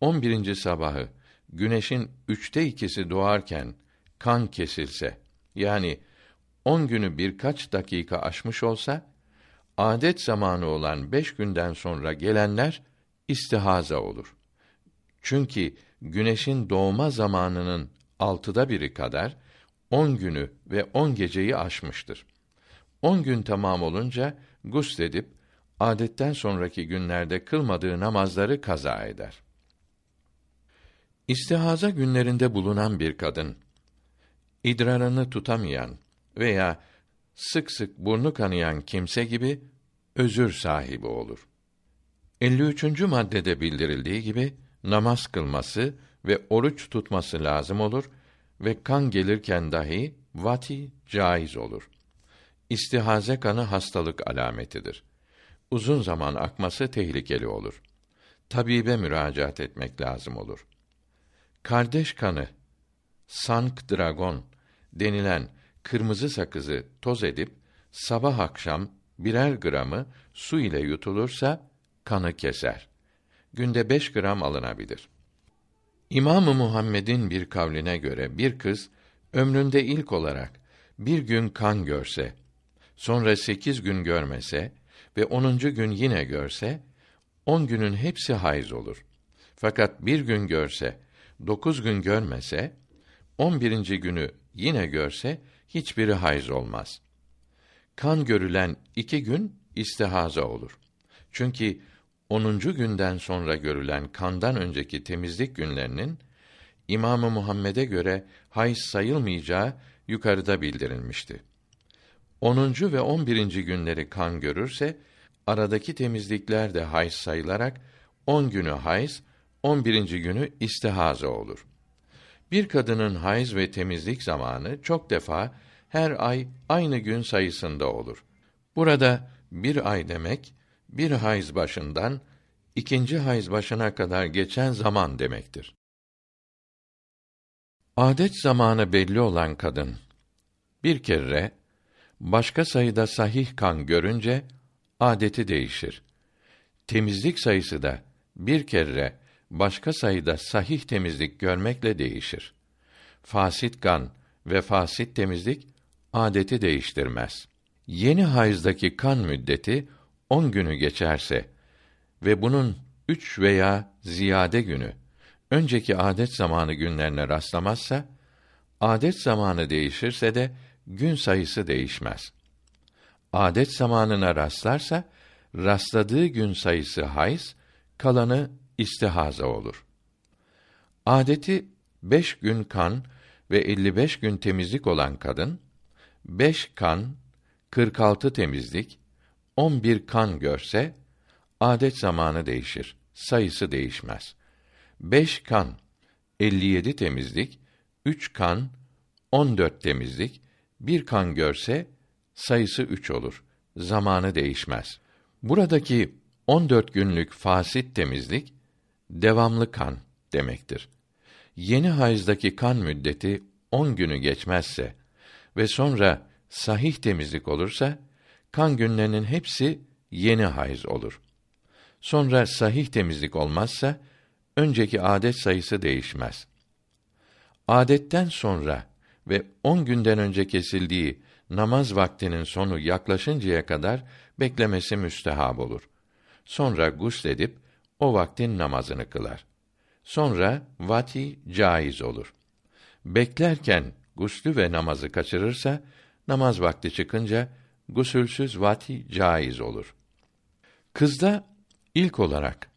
on birinci sabahı güneşin üçte ikisi doğarken kan kesilse yani on günü birkaç dakika aşmış olsa adet zamanı olan beş günden sonra gelenler istihaza olur. Çünkü güneşin doğma zamanının altıda biri kadar on günü ve on geceyi aşmıştır. On gün tamam olunca gusledip adetten sonraki günlerde kılmadığı namazları kaza eder. İstihaza günlerinde bulunan bir kadın idrarını tutamayan veya sık sık burnu kanayan kimse gibi özür sahibi olur. 53. maddede bildirildiği gibi namaz kılması ve oruç tutması lazım olur ve kan gelirken dahi vati caiz olur. İstihaze kanı hastalık alametidir. Uzun zaman akması tehlikeli olur. Tabibe müracaat etmek lazım olur. Kardeş kanı, sank dragon denilen kırmızı sakızı toz edip sabah akşam birer gramı su ile yutulursa kanı keser. Günde beş gram alınabilir. İmamı Muhammed'in bir kavline göre bir kız ömründe ilk olarak bir gün kan görse, sonra sekiz gün görmese ve onuncu gün yine görse, on günün hepsi hayız olur. Fakat bir gün görse, dokuz gün görmese, on birinci günü yine görse, hiçbiri hayız olmaz. Kan görülen iki gün istihaza olur. Çünkü onuncu günden sonra görülen kandan önceki temizlik günlerinin İmamı Muhammed'e göre hayız sayılmayacağı yukarıda bildirilmişti. Onuncu ve on birinci günleri kan görürse, aradaki temizlikler de hayız sayılarak, on günü hayız, on birinci günü istihaza olur. Bir kadının hayız ve temizlik zamanı çok defa her ay aynı gün sayısında olur. Burada bir ay demek, bir hayız başından ikinci hayız başına kadar geçen zaman demektir. Adet zamanı belli olan kadın bir kere başka sayıda sahih kan görünce adeti değişir. Temizlik sayısı da bir kere başka sayıda sahih temizlik görmekle değişir. Fasit kan ve fasit temizlik adeti değiştirmez. Yeni hayızdaki kan müddeti on günü geçerse ve bunun üç veya ziyade günü önceki adet zamanı günlerine rastlamazsa, adet zamanı değişirse de gün sayısı değişmez. Adet zamanına rastlarsa, rastladığı gün sayısı hayz, kalanı istihaza olur. Adeti beş gün kan ve elli beş gün temizlik olan kadın, beş kan, kırk altı temizlik, on bir kan görse, adet zamanı değişir, sayısı değişmez. Beş kan, elli yedi temizlik, üç kan, on dört temizlik, bir kan görse, sayısı üç olur, zamanı değişmez. Buradaki on dört günlük fasit temizlik, devamlı kan demektir. Yeni hayızdaki kan müddeti on günü geçmezse, ve sonra sahih temizlik olursa kan günlerinin hepsi yeni hayız olur. Sonra sahih temizlik olmazsa önceki adet sayısı değişmez. Adetten sonra ve on günden önce kesildiği namaz vaktinin sonu yaklaşıncaya kadar beklemesi müstehab olur. Sonra gusledip o vaktin namazını kılar. Sonra vati caiz olur. Beklerken guslü ve namazı kaçırırsa namaz vakti çıkınca gusülsüz vati caiz olur. Kızda ilk olarak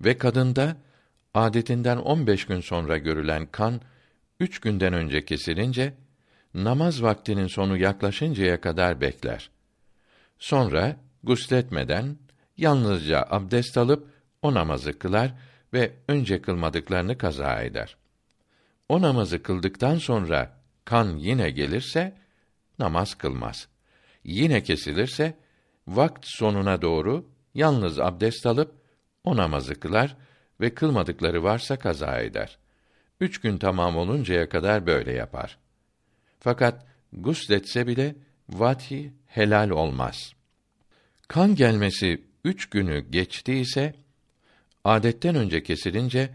ve kadında adetinden 15 gün sonra görülen kan üç günden önce kesilince namaz vaktinin sonu yaklaşıncaya kadar bekler. Sonra gusletmeden yalnızca abdest alıp o namazı kılar ve önce kılmadıklarını kaza eder. O namazı kıldıktan sonra kan yine gelirse namaz kılmaz. Yine kesilirse vakt sonuna doğru yalnız abdest alıp o namazı kılar ve kılmadıkları varsa kaza eder. Üç gün tamam oluncaya kadar böyle yapar. Fakat gusletse bile vati helal olmaz. Kan gelmesi üç günü geçtiyse, adetten önce kesilince,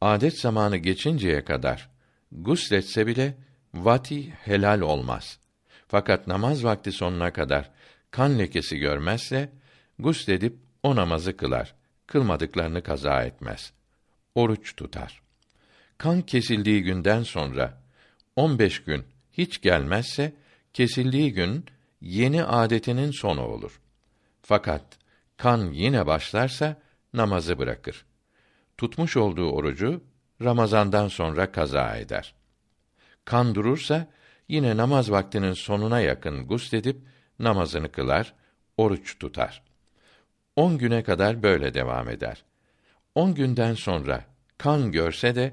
adet zamanı geçinceye kadar gusletse bile vati helal olmaz. Fakat namaz vakti sonuna kadar kan lekesi görmezse, gusledip o namazı kılar. Kılmadıklarını kaza etmez. Oruç tutar. Kan kesildiği günden sonra 15 gün hiç gelmezse kesildiği gün yeni adetinin sonu olur. Fakat kan yine başlarsa namazı bırakır. Tutmuş olduğu orucu Ramazandan sonra kaza eder. Kan durursa yine namaz vaktinin sonuna yakın gusledip namazını kılar, oruç tutar. On güne kadar böyle devam eder. On günden sonra kan görse de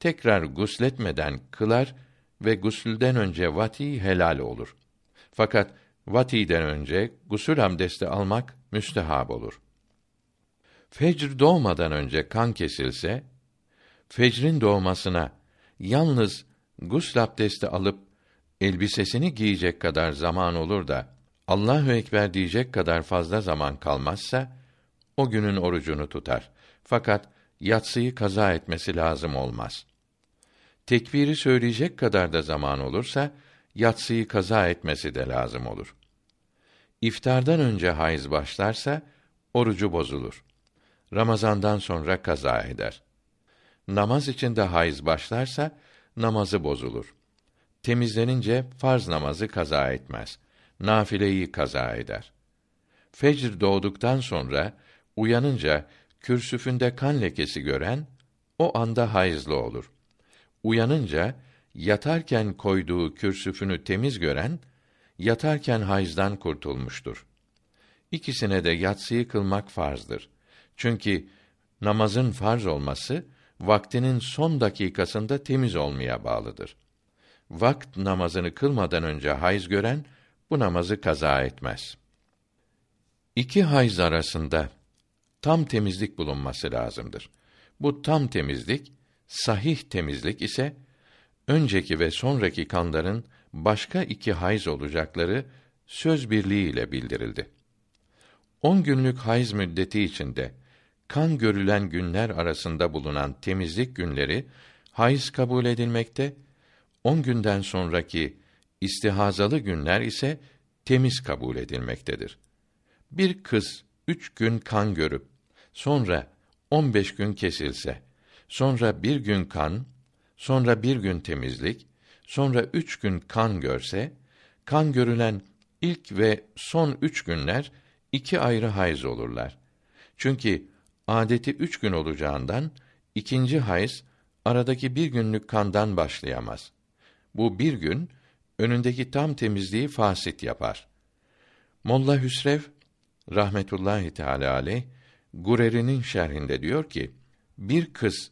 tekrar gusletmeden kılar ve gusülden önce vati helal olur. Fakat vatiden önce gusül abdesti almak müstehab olur. Fecr doğmadan önce kan kesilse, fecrin doğmasına yalnız gusl abdesti alıp elbisesini giyecek kadar zaman olur da Allahu ekber diyecek kadar fazla zaman kalmazsa o günün orucunu tutar. Fakat yatsıyı kaza etmesi lazım olmaz. Tekbiri söyleyecek kadar da zaman olursa yatsıyı kaza etmesi de lazım olur. İftardan önce hayız başlarsa orucu bozulur. Ramazandan sonra kaza eder. Namaz içinde hayız başlarsa namazı bozulur. Temizlenince farz namazı kaza etmez. Nafileyi kaza eder. Fecr doğduktan sonra uyanınca kürsüfünde kan lekesi gören o anda hayızlı olur. Uyanınca yatarken koyduğu kürsüfünü temiz gören yatarken hayızdan kurtulmuştur. İkisine de yatsıyı kılmak farzdır. Çünkü namazın farz olması vaktinin son dakikasında temiz olmaya bağlıdır. Vakt namazını kılmadan önce hayız gören bu namazı kaza etmez. İki hayız arasında tam temizlik bulunması lazımdır. Bu tam temizlik, sahih temizlik ise önceki ve sonraki kanların başka iki hayız olacakları söz birliğiyle bildirildi. On günlük hayız müddeti içinde kan görülen günler arasında bulunan temizlik günleri hayız kabul edilmekte, on günden sonraki istihazalı günler ise temiz kabul edilmektedir. Bir kız üç gün kan görüp sonra on beş gün kesilse, sonra bir gün kan, sonra bir gün temizlik, sonra üç gün kan görse, kan görülen ilk ve son üç günler iki ayrı hayız olurlar. Çünkü adeti üç gün olacağından ikinci hayız aradaki bir günlük kandan başlayamaz. Bu bir gün önündeki tam temizliği fasit yapar. Molla Hüsrev rahmetullahi teala aleyh Gureri'nin şerhinde diyor ki bir kız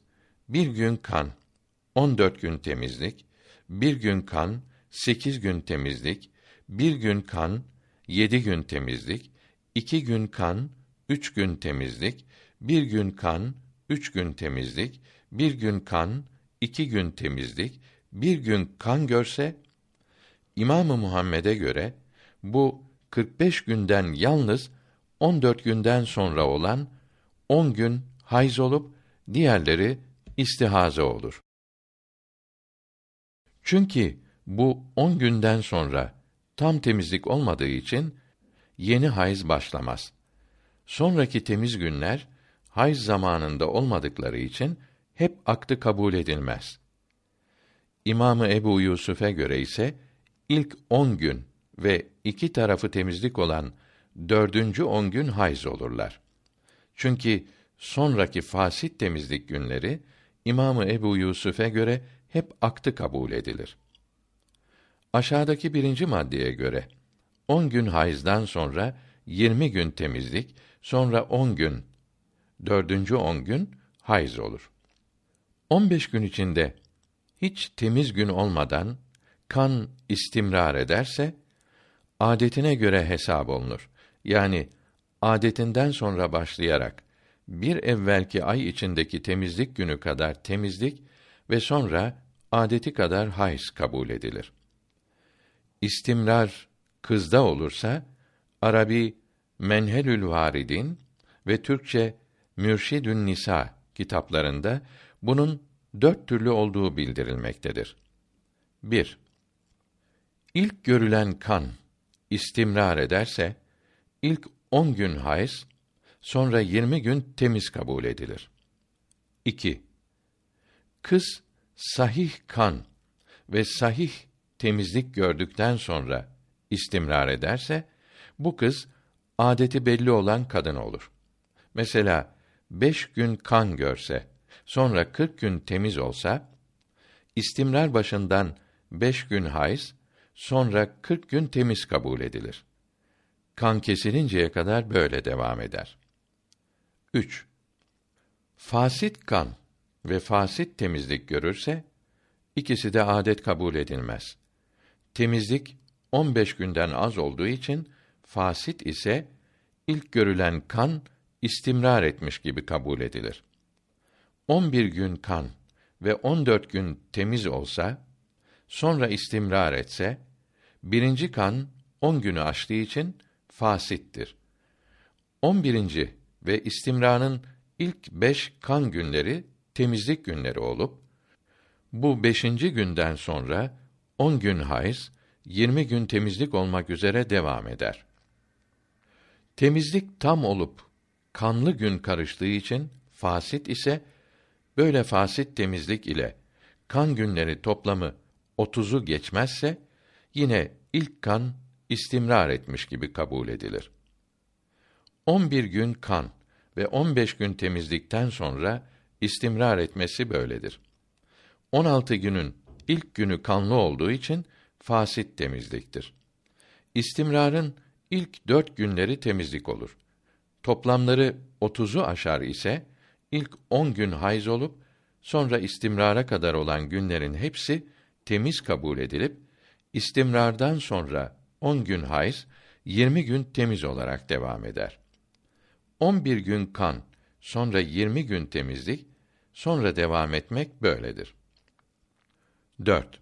bir gün kan, on dört gün temizlik, bir gün kan, sekiz gün temizlik, bir gün kan, yedi gün temizlik, iki gün kan, üç gün temizlik, bir gün kan, üç gün temizlik, bir gün kan, iki gün temizlik, bir gün kan görse, İmamı Muhammed'e göre bu 45 günden yalnız 14 günden sonra olan 10 gün hayz olup diğerleri istihaze olur. Çünkü Bu on günden sonra tam temizlik olmadığı için yeni hayız başlamaz. Sonraki temiz günler hayız zamanında olmadıkları için hep aktı kabul edilmez. İmamı Ebu Yusuf'e göre ise ilk on gün ve iki tarafı temizlik olan dördüncü on gün hayz olurlar. Çünkü sonraki fasit temizlik günleri İmamı Ebu Yusuf'e göre hep aktı kabul edilir. Aşağıdaki birinci maddeye göre on gün hayızdan sonra yirmi gün temizlik, sonra on gün, dördüncü on gün hayız olur. On beş gün içinde hiç temiz gün olmadan kan istimrar ederse adetine göre hesap olunur. Yani adetinden sonra başlayarak bir evvelki ay içindeki temizlik günü kadar temizlik ve sonra adeti kadar hayız kabul edilir. İstimrar kızda olursa Arabi Menhelül Varidin ve Türkçe Mürşidün Nisa kitaplarında bunun dört türlü olduğu bildirilmektedir. 1. İlk görülen kan istimrar ederse ilk on gün hayız, sonra yirmi gün temiz kabul edilir. 2. Kız sahih kan ve sahih temizlik gördükten sonra istimrar ederse bu kız adeti belli olan kadın olur. Mesela beş gün kan görse, sonra kırk gün temiz olsa, istimrar başından beş gün hayız, sonra kırk gün temiz kabul edilir. Kan kesilinceye kadar böyle devam eder. 3. Fasit kan ve fasit temizlik görürse, ikisi de adet kabul edilmez. Temizlik 15 günden az olduğu için fasit ise ilk görülen kan istimrar etmiş gibi kabul edilir. 11 gün kan ve 14 gün temiz olsa, sonra istimrar etse, birinci kan 10 günü aştığı için fasittir. 11. ve istimranın ilk beş kan günleri temizlik günleri olup, bu beşinci günden sonra on gün hayız, yirmi gün temizlik olmak üzere devam eder. Temizlik tam olup kanlı gün karıştığı için fasit ise böyle fasit temizlik ile kan günleri toplamı otuzu geçmezse yine ilk kan istimrar etmiş gibi kabul edilir. 11 gün kan ve 15 gün temizlikten sonra istimrar etmesi böyledir. 16 günün ilk günü kanlı olduğu için fasit temizliktir. İstimrarın ilk dört günleri temizlik olur. Toplamları otuzu aşar ise ilk on gün hayız olup sonra istimrara kadar olan günlerin hepsi temiz kabul edilip istimrardan sonra on gün hayız, yirmi gün temiz olarak devam eder. On bir gün kan, sonra yirmi gün temizlik, sonra devam etmek böyledir. 4.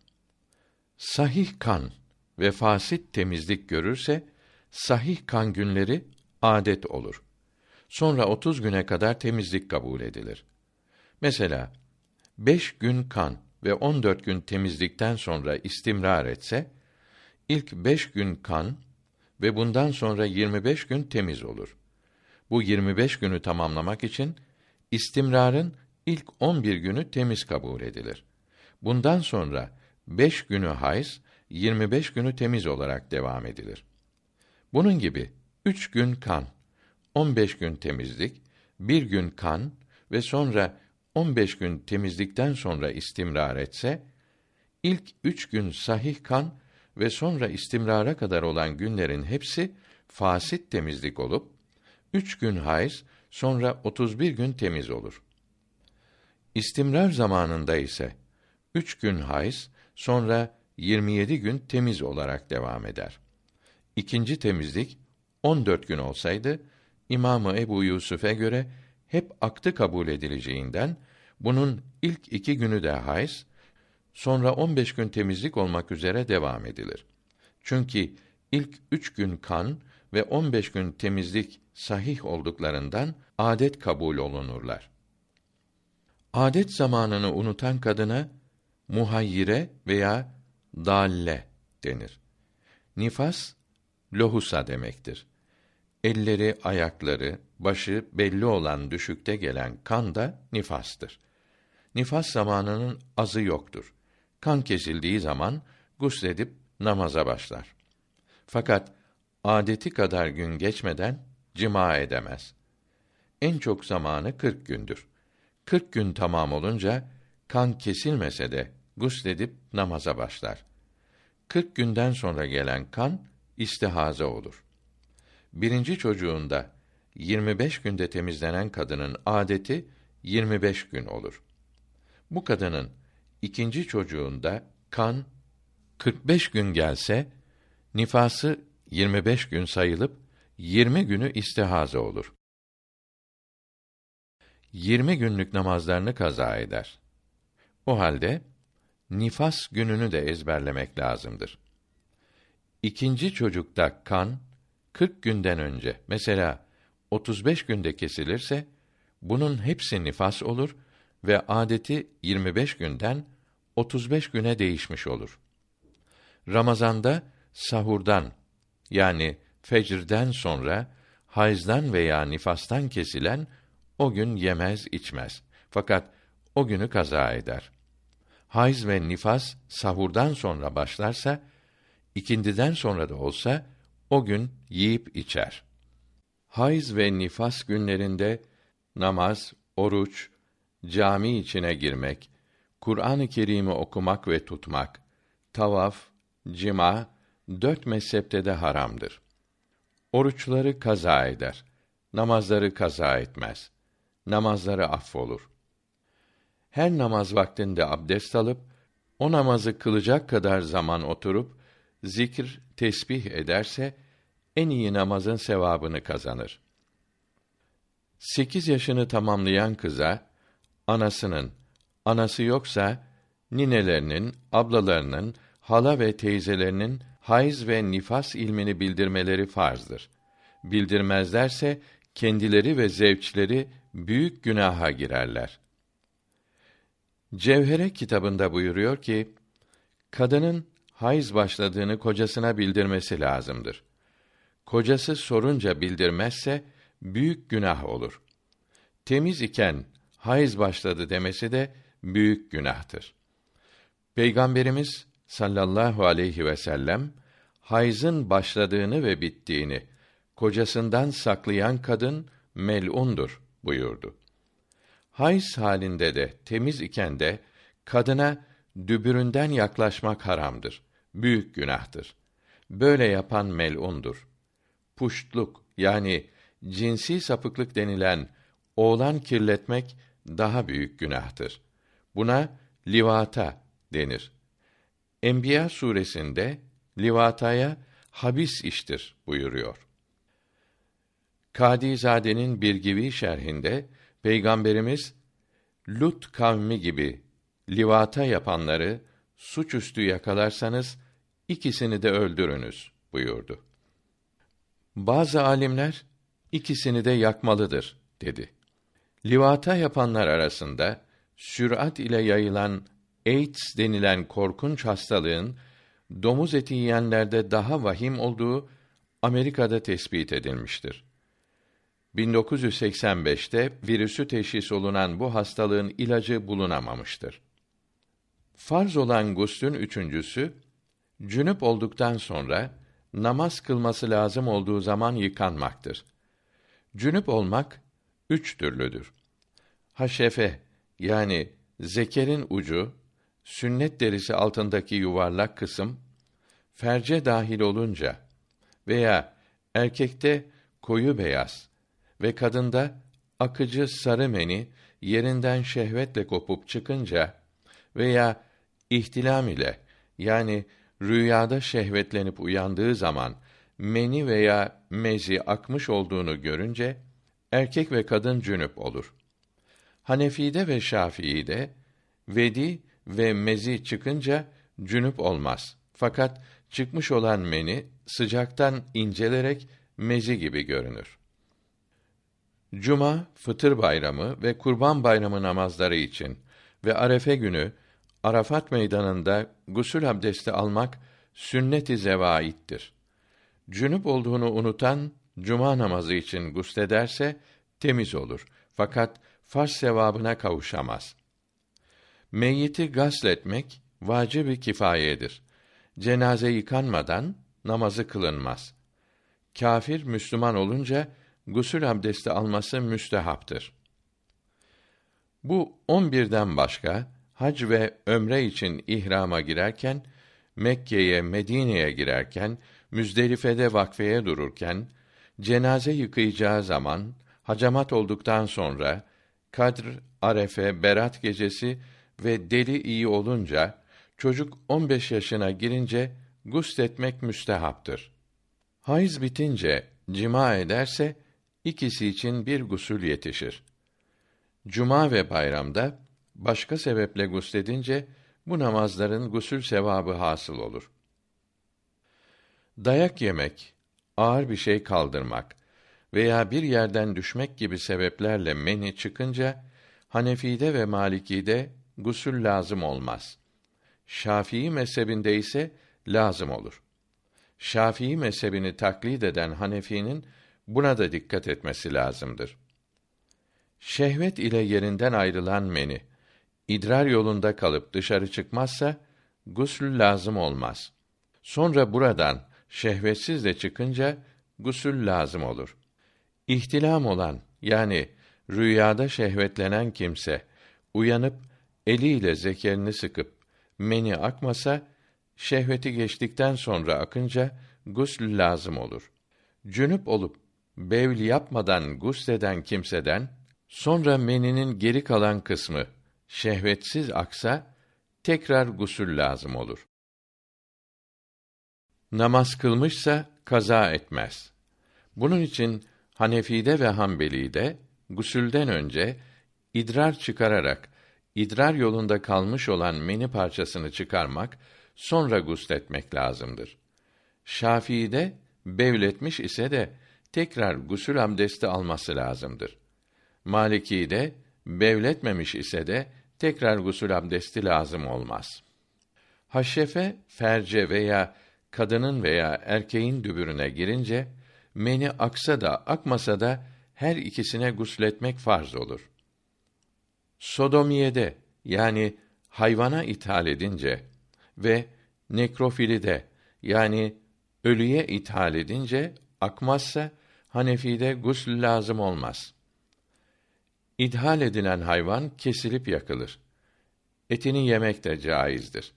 Sahih kan ve fasit temizlik görürse, sahih kan günleri adet olur. Sonra otuz güne kadar temizlik kabul edilir. Mesela, beş gün kan ve on dört gün temizlikten sonra istimrar etse, ilk beş gün kan ve bundan sonra yirmi beş gün temiz olur. Bu yirmi beş günü tamamlamak için istimrarın ilk on bir günü temiz kabul edilir. Bundan sonra beş günü hayz, yirmi beş günü temiz olarak devam edilir. Bunun gibi üç gün kan, on beş gün temizlik, bir gün kan ve sonra on beş gün temizlikten sonra istimrar etse, ilk üç gün sahih kan ve sonra istimrara kadar olan günlerin hepsi fasit temizlik olup, üç gün hayız, sonra otuz bir gün temiz olur. İstimrar zamanında ise, üç gün hayız, sonra yirmi yedi gün temiz olarak devam eder. İkinci temizlik, on dört gün olsaydı, İmamı Ebu Yusuf'e göre hep aktı kabul edileceğinden, bunun ilk iki günü de hayız, Sonra on beş gün temizlik olmak üzere devam edilir. Çünkü ilk üç gün kan ve on beş gün temizlik sahih olduklarından adet kabul olunurlar. Adet zamanını unutan kadına muhayyire veya dalle denir. Nifas lohusa demektir. Elleri, ayakları, başı belli olan düşükte gelen kan da nifastır. Nifas zamanının azı yoktur. Kan kesildiği zaman gusledip namaza başlar. Fakat adeti kadar gün geçmeden cima edemez. En çok zamanı kırk gündür. Kırk gün tamam olunca kan kesilmese de gusledip namaza başlar. Kırk günden sonra gelen kan istihaze olur. Birinci çocuğunda 25 günde temizlenen kadının adeti 25 gün olur. Bu kadının ikinci çocuğunda kan 45 gün gelse nifası 25 gün sayılıp 20 günü istihaze olur. 20 günlük namazlarını kaza eder. O halde nifas gününü de ezberlemek lazımdır. İkinci çocukta kan 40 günden önce mesela 35 günde kesilirse bunun hepsi nifas olur ve adeti 25 günden 35 güne değişmiş olur. Ramazanda sahurdan yani fecrden sonra hayızdan veya nifastan kesilen o gün yemez içmez. Fakat o günü kaza eder. Hayız ve nifas sahurdan sonra başlarsa, ikindiden sonra da olsa o gün yiyip içer. Hayız ve nifas günlerinde namaz, oruç, cami içine girmek, Kur'an-ı Kerim'i okumak ve tutmak, tavaf, cima, dört mezhepte de haramdır. Oruçları kaza eder, namazları kaza etmez. Namazları affolur. Her namaz vaktinde abdest alıp, o namazı kılacak kadar zaman oturup, zikir, tesbih ederse, en iyi namazın sevabını kazanır. Sekiz yaşını tamamlayan kıza, anasının, anası yoksa, ninelerinin, ablalarının, hala ve teyzelerinin hayız ve nifas ilmini bildirmeleri farzdır. Bildirmezlerse kendileri ve zevçleri büyük günaha girerler. Cevhere kitabında buyuruyor ki, kadının hayız başladığını kocasına bildirmesi lazımdır. Kocası sorunca bildirmezse büyük günah olur. Temiz iken hayız başladı demesi de büyük günahtır. Peygamberimiz sallallahu aleyhi ve sellem hayzın başladığını ve bittiğini kocasından saklayan kadın mel'undur buyurdu. Hayz halinde de temiz iken de kadına dübüründen yaklaşmak haramdır. Büyük günahtır. Böyle yapan mel'undur. Puştluk yani cinsi sapıklık denilen oğlan kirletmek daha büyük günahtır. Buna livata denir. Enbiya suresinde livataya habis iştir buyuruyor. Kadizade'nin bir gibi şerhinde Peygamberimiz Lut kavmi gibi livata yapanları suçüstü yakalarsanız ikisini de öldürünüz buyurdu. Bazı alimler ikisini de yakmalıdır dedi. Livata yapanlar arasında sürat ile yayılan AIDS denilen korkunç hastalığın domuz eti yiyenlerde daha vahim olduğu Amerika'da tespit edilmiştir. 1985'te virüsü teşhis olunan bu hastalığın ilacı bulunamamıştır. Farz olan guslün üçüncüsü, cünüp olduktan sonra namaz kılması lazım olduğu zaman yıkanmaktır. Cünüp olmak üç türlüdür. Haşefe yani zekerin ucu sünnet derisi altındaki yuvarlak kısım ferce dahil olunca veya erkekte koyu beyaz ve kadında akıcı sarı meni yerinden şehvetle kopup çıkınca veya ihtilam ile yani rüyada şehvetlenip uyandığı zaman meni veya mezi akmış olduğunu görünce erkek ve kadın cünüp olur. Hanefi'de ve Şafii'de vedi ve mezi çıkınca cünüp olmaz. Fakat çıkmış olan meni sıcaktan incelerek mezi gibi görünür. Cuma, Fıtır Bayramı ve Kurban Bayramı namazları için ve Arefe günü Arafat meydanında gusül abdesti almak sünnet-i zevaittir. Cünüp olduğunu unutan cuma namazı için guslederse temiz olur. Fakat farz sevabına kavuşamaz. Meyyiti gasletmek vacib-i kifayedir. Cenaze yıkanmadan namazı kılınmaz. Kafir Müslüman olunca gusül abdesti alması müstehaptır. Bu on birden başka hac ve ömre için ihrama girerken, Mekke'ye, Medine'ye girerken, Müzdelife'de vakfeye dururken, cenaze yıkayacağı zaman, hacamat olduktan sonra, Kadr, Arefe, Berat gecesi ve deli iyi olunca, çocuk 15 yaşına girince gusletmek müstehaptır. Hayız bitince cima ederse ikisi için bir gusül yetişir. Cuma ve bayramda başka sebeple gusledince bu namazların gusül sevabı hasıl olur. Dayak yemek, ağır bir şey kaldırmak veya bir yerden düşmek gibi sebeplerle meni çıkınca Hanefi'de ve Maliki'de gusül lazım olmaz. Şafii mezhebinde ise lazım olur. Şafii mezhebini taklit eden Hanefi'nin buna da dikkat etmesi lazımdır. Şehvet ile yerinden ayrılan meni idrar yolunda kalıp dışarı çıkmazsa gusül lazım olmaz. Sonra buradan şehvetsiz de çıkınca gusül lazım olur. İhtilam olan yani rüyada şehvetlenen kimse uyanıp eliyle zekerini sıkıp meni akmasa şehveti geçtikten sonra akınca gusül lazım olur. Cünüp olup bevl yapmadan gusleden kimseden sonra meninin geri kalan kısmı şehvetsiz aksa tekrar gusül lazım olur. Namaz kılmışsa kaza etmez. Bunun için Hanefi'de ve Hanbeli'de gusülden önce idrar çıkararak idrar yolunda kalmış olan meni parçasını çıkarmak, sonra gusletmek lazımdır. Şafii'de bevletmiş ise de tekrar gusül abdesti alması lazımdır. Maliki'de bevletmemiş ise de tekrar gusül abdesti lazım olmaz. Haşefe, ferce veya kadının veya erkeğin dübürüne girince meni aksa da akmasa da her ikisine gusletmek farz olur. Sodomiyede yani hayvana ithal edince ve nekrofilide yani ölüye ithal edince akmazsa Hanefi'de gusül lazım olmaz. İdhal edilen hayvan kesilip yakılır. Etini yemek de caizdir.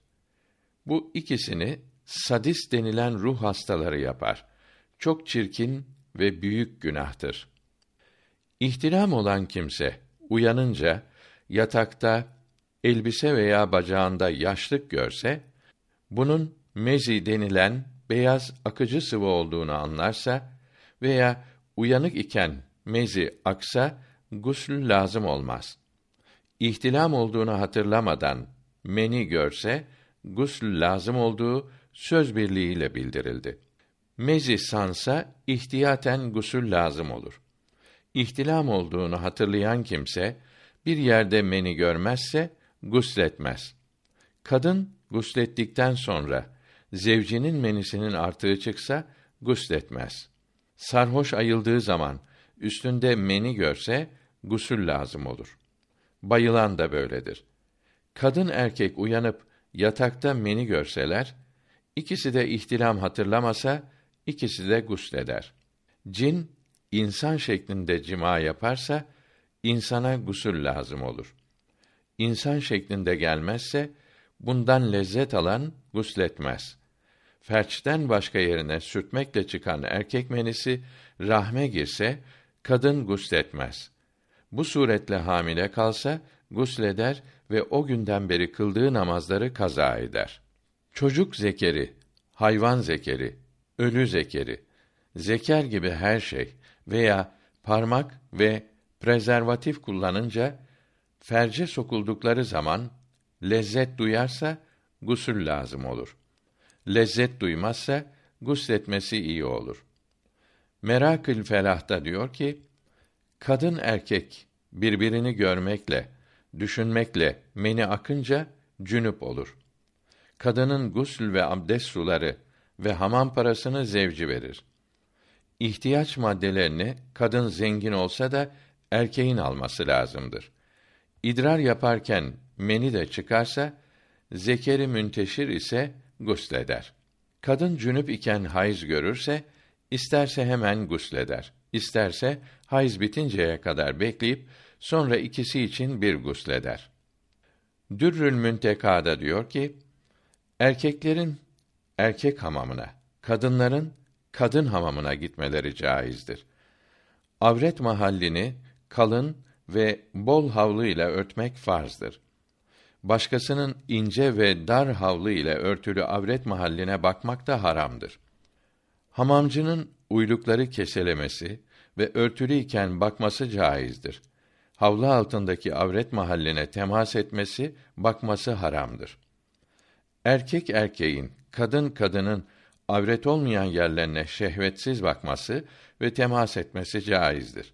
Bu ikisini sadis denilen ruh hastaları yapar. Çok çirkin ve büyük günahtır. İhtiram olan kimse uyanınca yatakta elbise veya bacağında yaşlık görse bunun mezi denilen beyaz akıcı sıvı olduğunu anlarsa veya uyanık iken mezi aksa gusül lazım olmaz. İhtilam olduğunu hatırlamadan meni görse gusül lazım olduğu söz birliğiyle bildirildi. Mezi sansa ihtiyaten gusül lazım olur. İhtilam olduğunu hatırlayan kimse bir yerde meni görmezse gusletmez. Kadın guslettikten sonra zevcinin menisinin artığı çıksa gusletmez. Sarhoş ayıldığı zaman üstünde meni görse gusül lazım olur. Bayılan da böyledir. Kadın erkek uyanıp yatakta meni görseler, ikisi de ihtilam hatırlamasa, ikisi de gusleder. Cin, insan şeklinde cima yaparsa, insana gusül lazım olur. İnsan şeklinde gelmezse, bundan lezzet alan gusletmez. Ferçten başka yerine sürtmekle çıkan erkek menisi, rahme girse, kadın gusletmez. Bu suretle hamile kalsa gusleder ve o günden beri kıldığı namazları kaza eder. Çocuk zekeri, hayvan zekeri, ölü zekeri, zeker gibi her şey veya parmak ve prezervatif kullanınca ferce sokuldukları zaman lezzet duyarsa gusül lazım olur. Lezzet duymazsa gusletmesi iyi olur. Merakül Felah'ta diyor ki, kadın erkek birbirini görmekle, düşünmekle meni akınca cünüp olur. Kadının gusül ve abdest suları ve hamam parasını zevci verir. İhtiyaç maddelerini kadın zengin olsa da erkeğin alması lazımdır. İdrar yaparken meni de çıkarsa, zekeri münteşir ise gusleder. Kadın cünüp iken hayız görürse, isterse hemen gusleder. İsterse hayız bitinceye kadar bekleyip sonra ikisi için bir gusleder. Dürrül Münteka'da diyor ki, erkeklerin erkek hamamına, kadınların kadın hamamına gitmeleri caizdir. Avret mahallini kalın ve bol havlu ile örtmek farzdır. Başkasının ince ve dar havlu ile örtülü avret mahalline bakmak da haramdır. Hamamcının uylukları keselemesi ve örtülü iken bakması caizdir. Havlu altındaki avret mahalline temas etmesi, bakması haramdır. Erkek erkeğin, kadın kadının avret olmayan yerlerine şehvetsiz bakması ve temas etmesi caizdir.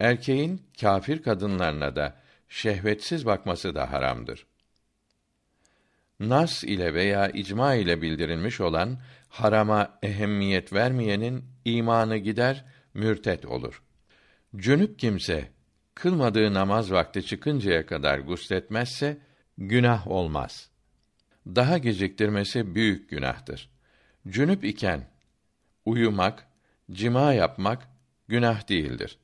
Erkeğin kâfir kadınlarına da şehvetsiz bakması da haramdır. Nas ile veya icma ile bildirilmiş olan harama ehemmiyet vermeyenin imanı gider, mürtet olur. Cünüp kimse kılmadığı namaz vakti çıkıncaya kadar gusletmezse günah olmaz. Daha geciktirmesi büyük günahtır. Cünüp iken uyumak, cima yapmak günah değildir.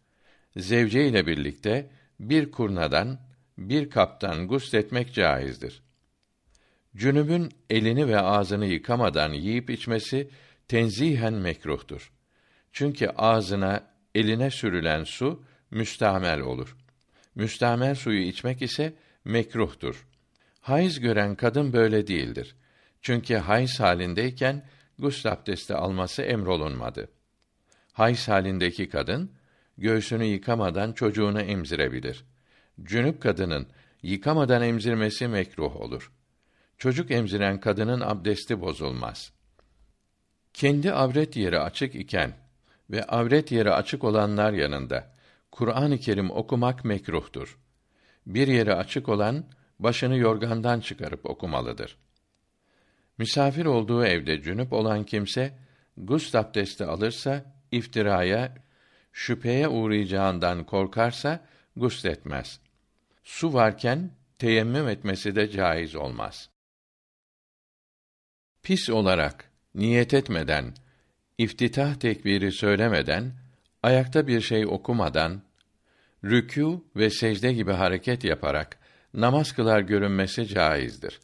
Zevce ile birlikte bir kurnadan, bir kaptan gusletmek caizdir. Cünübün elini ve ağzını yıkamadan yiyip içmesi tenzihen mekruhtur. Çünkü ağzına, eline sürülen su müstamel olur. Müstamel suyu içmek ise mekruhtur. Hayız gören kadın böyle değildir. Çünkü hayız halindeyken gusl abdesti alması emrolunmadı. Hayız halindeki kadın göğsünü yıkamadan çocuğunu emzirebilir. Cünüp kadının yıkamadan emzirmesi mekruh olur. Çocuk emziren kadının abdesti bozulmaz. Kendi avret yeri açık iken ve avret yeri açık olanlar yanında Kur'an-ı Kerim okumak mekruhtur. Bir yeri açık olan başını yorgandan çıkarıp okumalıdır. Misafir olduğu evde cünüp olan kimse gusl abdesti alırsa iftiraya, şüpheye uğrayacağından korkarsa gusletmez. Su varken teyemmüm etmesi de caiz olmaz. Pis olarak niyet etmeden, iftitah tekbiri söylemeden, ayakta bir şey okumadan, rükû ve secde gibi hareket yaparak namaz kılar görünmesi caizdir.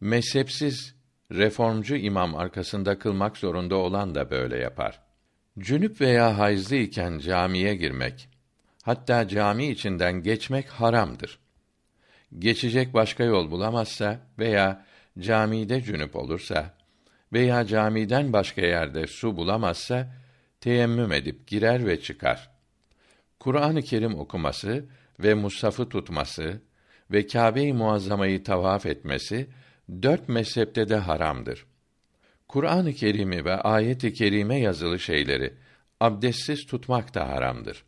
Mezhepsiz reformcu imam arkasında kılmak zorunda olan da böyle yapar. Cünüp veya hayızlı iken camiye girmek, hatta cami içinden geçmek haramdır. Geçecek başka yol bulamazsa veya camide cünüp olursa veya camiden başka yerde su bulamazsa teyemmüm edip girer ve çıkar. Kur'an-ı Kerim okuması ve mushafı tutması ve Kâbe-i Muazzama'yı tavaf etmesi dört mezhepte de haramdır. Kur'an-ı Kerim'i ve ayet-i kerime yazılı şeyleri abdestsiz tutmak da haramdır.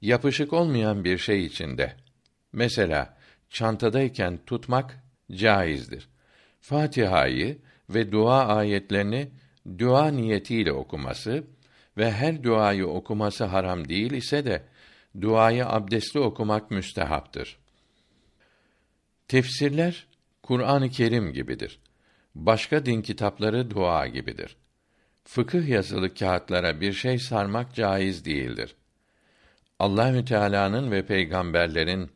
Yapışık olmayan bir şey içinde mesela çantadayken tutmak caizdir. Fatiha'yı ve dua ayetlerini dua niyetiyle okuması ve her duayı okuması haram değil ise de duayı abdestli okumak müstehaptır. Tefsirler Kur'an-ı Kerim gibidir. Başka din kitapları dua gibidir. Fıkıh yazılı kağıtlara bir şey sarmak caiz değildir. Allahü Teala'nın ve peygamberlerin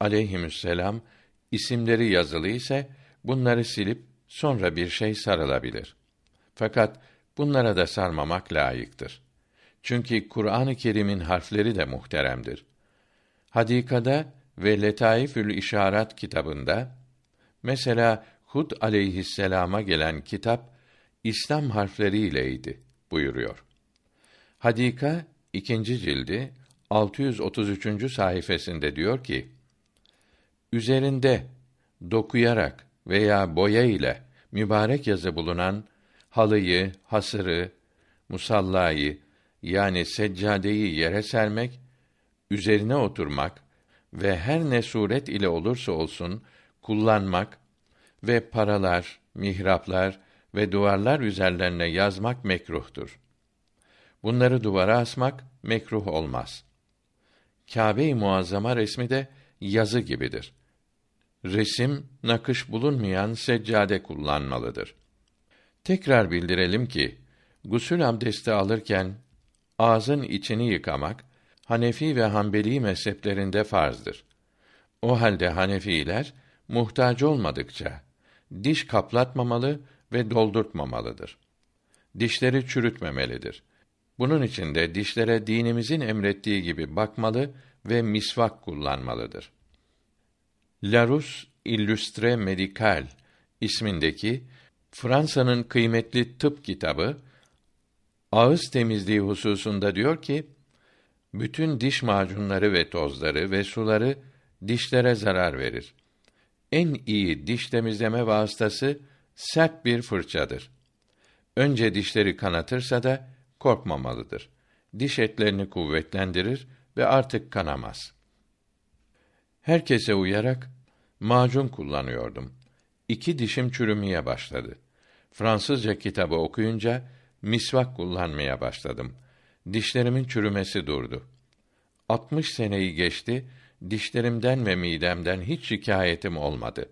aleyhisselam isimleri yazılı ise bunları silip sonra bir şey sarılabilir. Fakat bunlara da sarmamak layıktır. Çünkü Kur'an-ı Kerim'in harfleri de muhteremdir. Hadikada ve Letaifül İşaret kitabında mesela Hud aleyhisselama gelen kitap İslam harfleriyleydi buyuruyor. Hadika ikinci cildi 633. sayfasında diyor ki: Üzerinde dokuyarak veya boya ile mübarek yazı bulunan halıyı, hasırı, musallayı yani seccadeyi yere sermek, üzerine oturmak ve her ne suret ile olursa olsun kullanmak ve paralar, mihraplar ve duvarlar üzerlerine yazmak mekruhtur. Bunları duvara asmak mekruh olmaz. Kâbe-i Muazzama resmi de yazı gibidir. Resim, nakış bulunmayan seccade kullanmalıdır. Tekrar bildirelim ki gusül abdesti alırken ağzın içini yıkamak Hanefi ve Hanbeli mezheplerinde farzdır. O halde Hanefiler muhtaç olmadıkça diş kaplatmamalı ve doldurtmamalıdır. Dişleri çürütmemelidir. Bunun için de dişlere dinimizin emrettiği gibi bakmalı ve misvak kullanmalıdır. Larus Illustre Medical ismindeki Fransa'nın kıymetli tıp kitabı ağız temizliği hususunda diyor ki bütün diş macunları ve tozları ve suları dişlere zarar verir. En iyi diş temizleme vasıtası sert bir fırçadır. Önce dişleri kanatırsa da korkmamalıdır. Diş etlerini kuvvetlendirir ve artık kanamaz. Herkese uyarak macun kullanıyordum. İki dişim çürümeye başladı. Fransızca kitabı okuyunca misvak kullanmaya başladım. Dişlerimin çürümesi durdu. 60 seneyi geçti, dişlerimden ve midemden hiç şikayetim olmadı.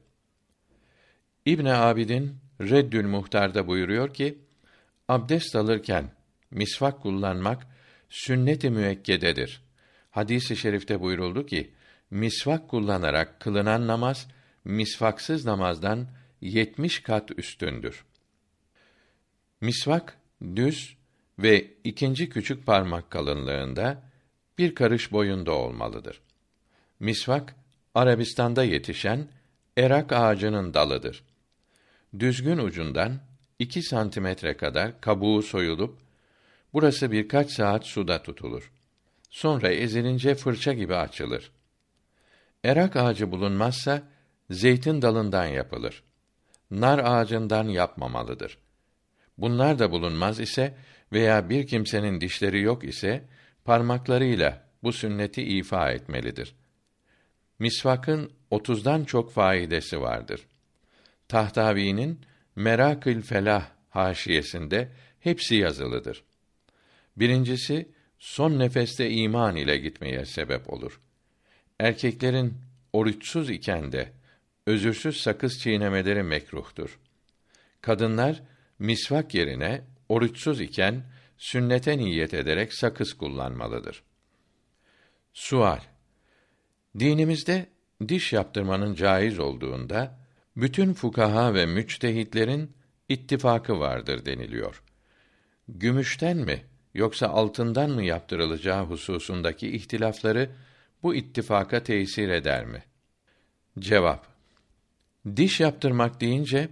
İbn Abidin Reddül Muhtar'da buyuruyor ki, abdest alırken misvak kullanmak sünnet-i müekkededir. Hadisi şerifte buyuruldu ki, misvak kullanarak kılınan namaz misvaksız namazdan yetmiş kat üstündür. Misvak düz ve ikinci küçük parmak kalınlığında bir karış boyunda olmalıdır. Misvak Arabistan'da yetişen erak ağacının dalıdır. Düzgün ucundan iki santimetre kadar kabuğu soyulup burası birkaç saat suda tutulur. Sonra ezilince fırça gibi açılır. Erak ağacı bulunmazsa zeytin dalından yapılır. Nar ağacından yapmamalıdır. Bunlar da bulunmaz ise veya bir kimsenin dişleri yok ise parmaklarıyla bu sünneti ifa etmelidir. Misvakın otuzdan çok faidesi vardır. Tahtavi'nin Merakül Felah haşiyesinde hepsi yazılıdır. Birincisi, son nefeste iman ile gitmeye sebep olur. Erkeklerin oruçsuz iken de özürsüz sakız çiğnemeleri mekruhtur. Kadınlar misvak yerine oruçsuz iken sünnete niyet ederek sakız kullanmalıdır. Sual Dinimizde diş yaptırmanın caiz olduğunda bütün fukaha ve müçtehitlerin ittifakı vardır deniliyor. Gümüşten mi yoksa altından mı yaptırılacağı hususundaki ihtilafları bu ittifaka tesir eder mi? Cevap Diş yaptırmak deyince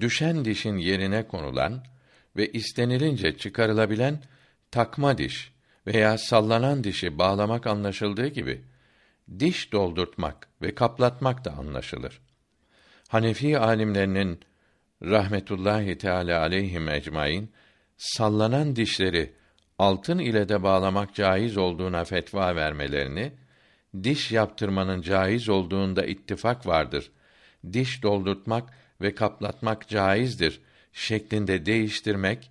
düşen dişin yerine konulan ve istenilince çıkarılabilen takma diş veya sallanan dişi bağlamak anlaşıldığı gibi diş doldurtmak ve kaplatmak da anlaşılır. Hanefi alimlerinin rahmetullahi teala aleyhim ecmaîn sallanan dişleri altın ile de bağlamak caiz olduğuna fetva vermelerini, diş yaptırmanın caiz olduğunda ittifak vardır. Diş doldurtmak ve kaplatmak caizdir şeklinde değiştirmek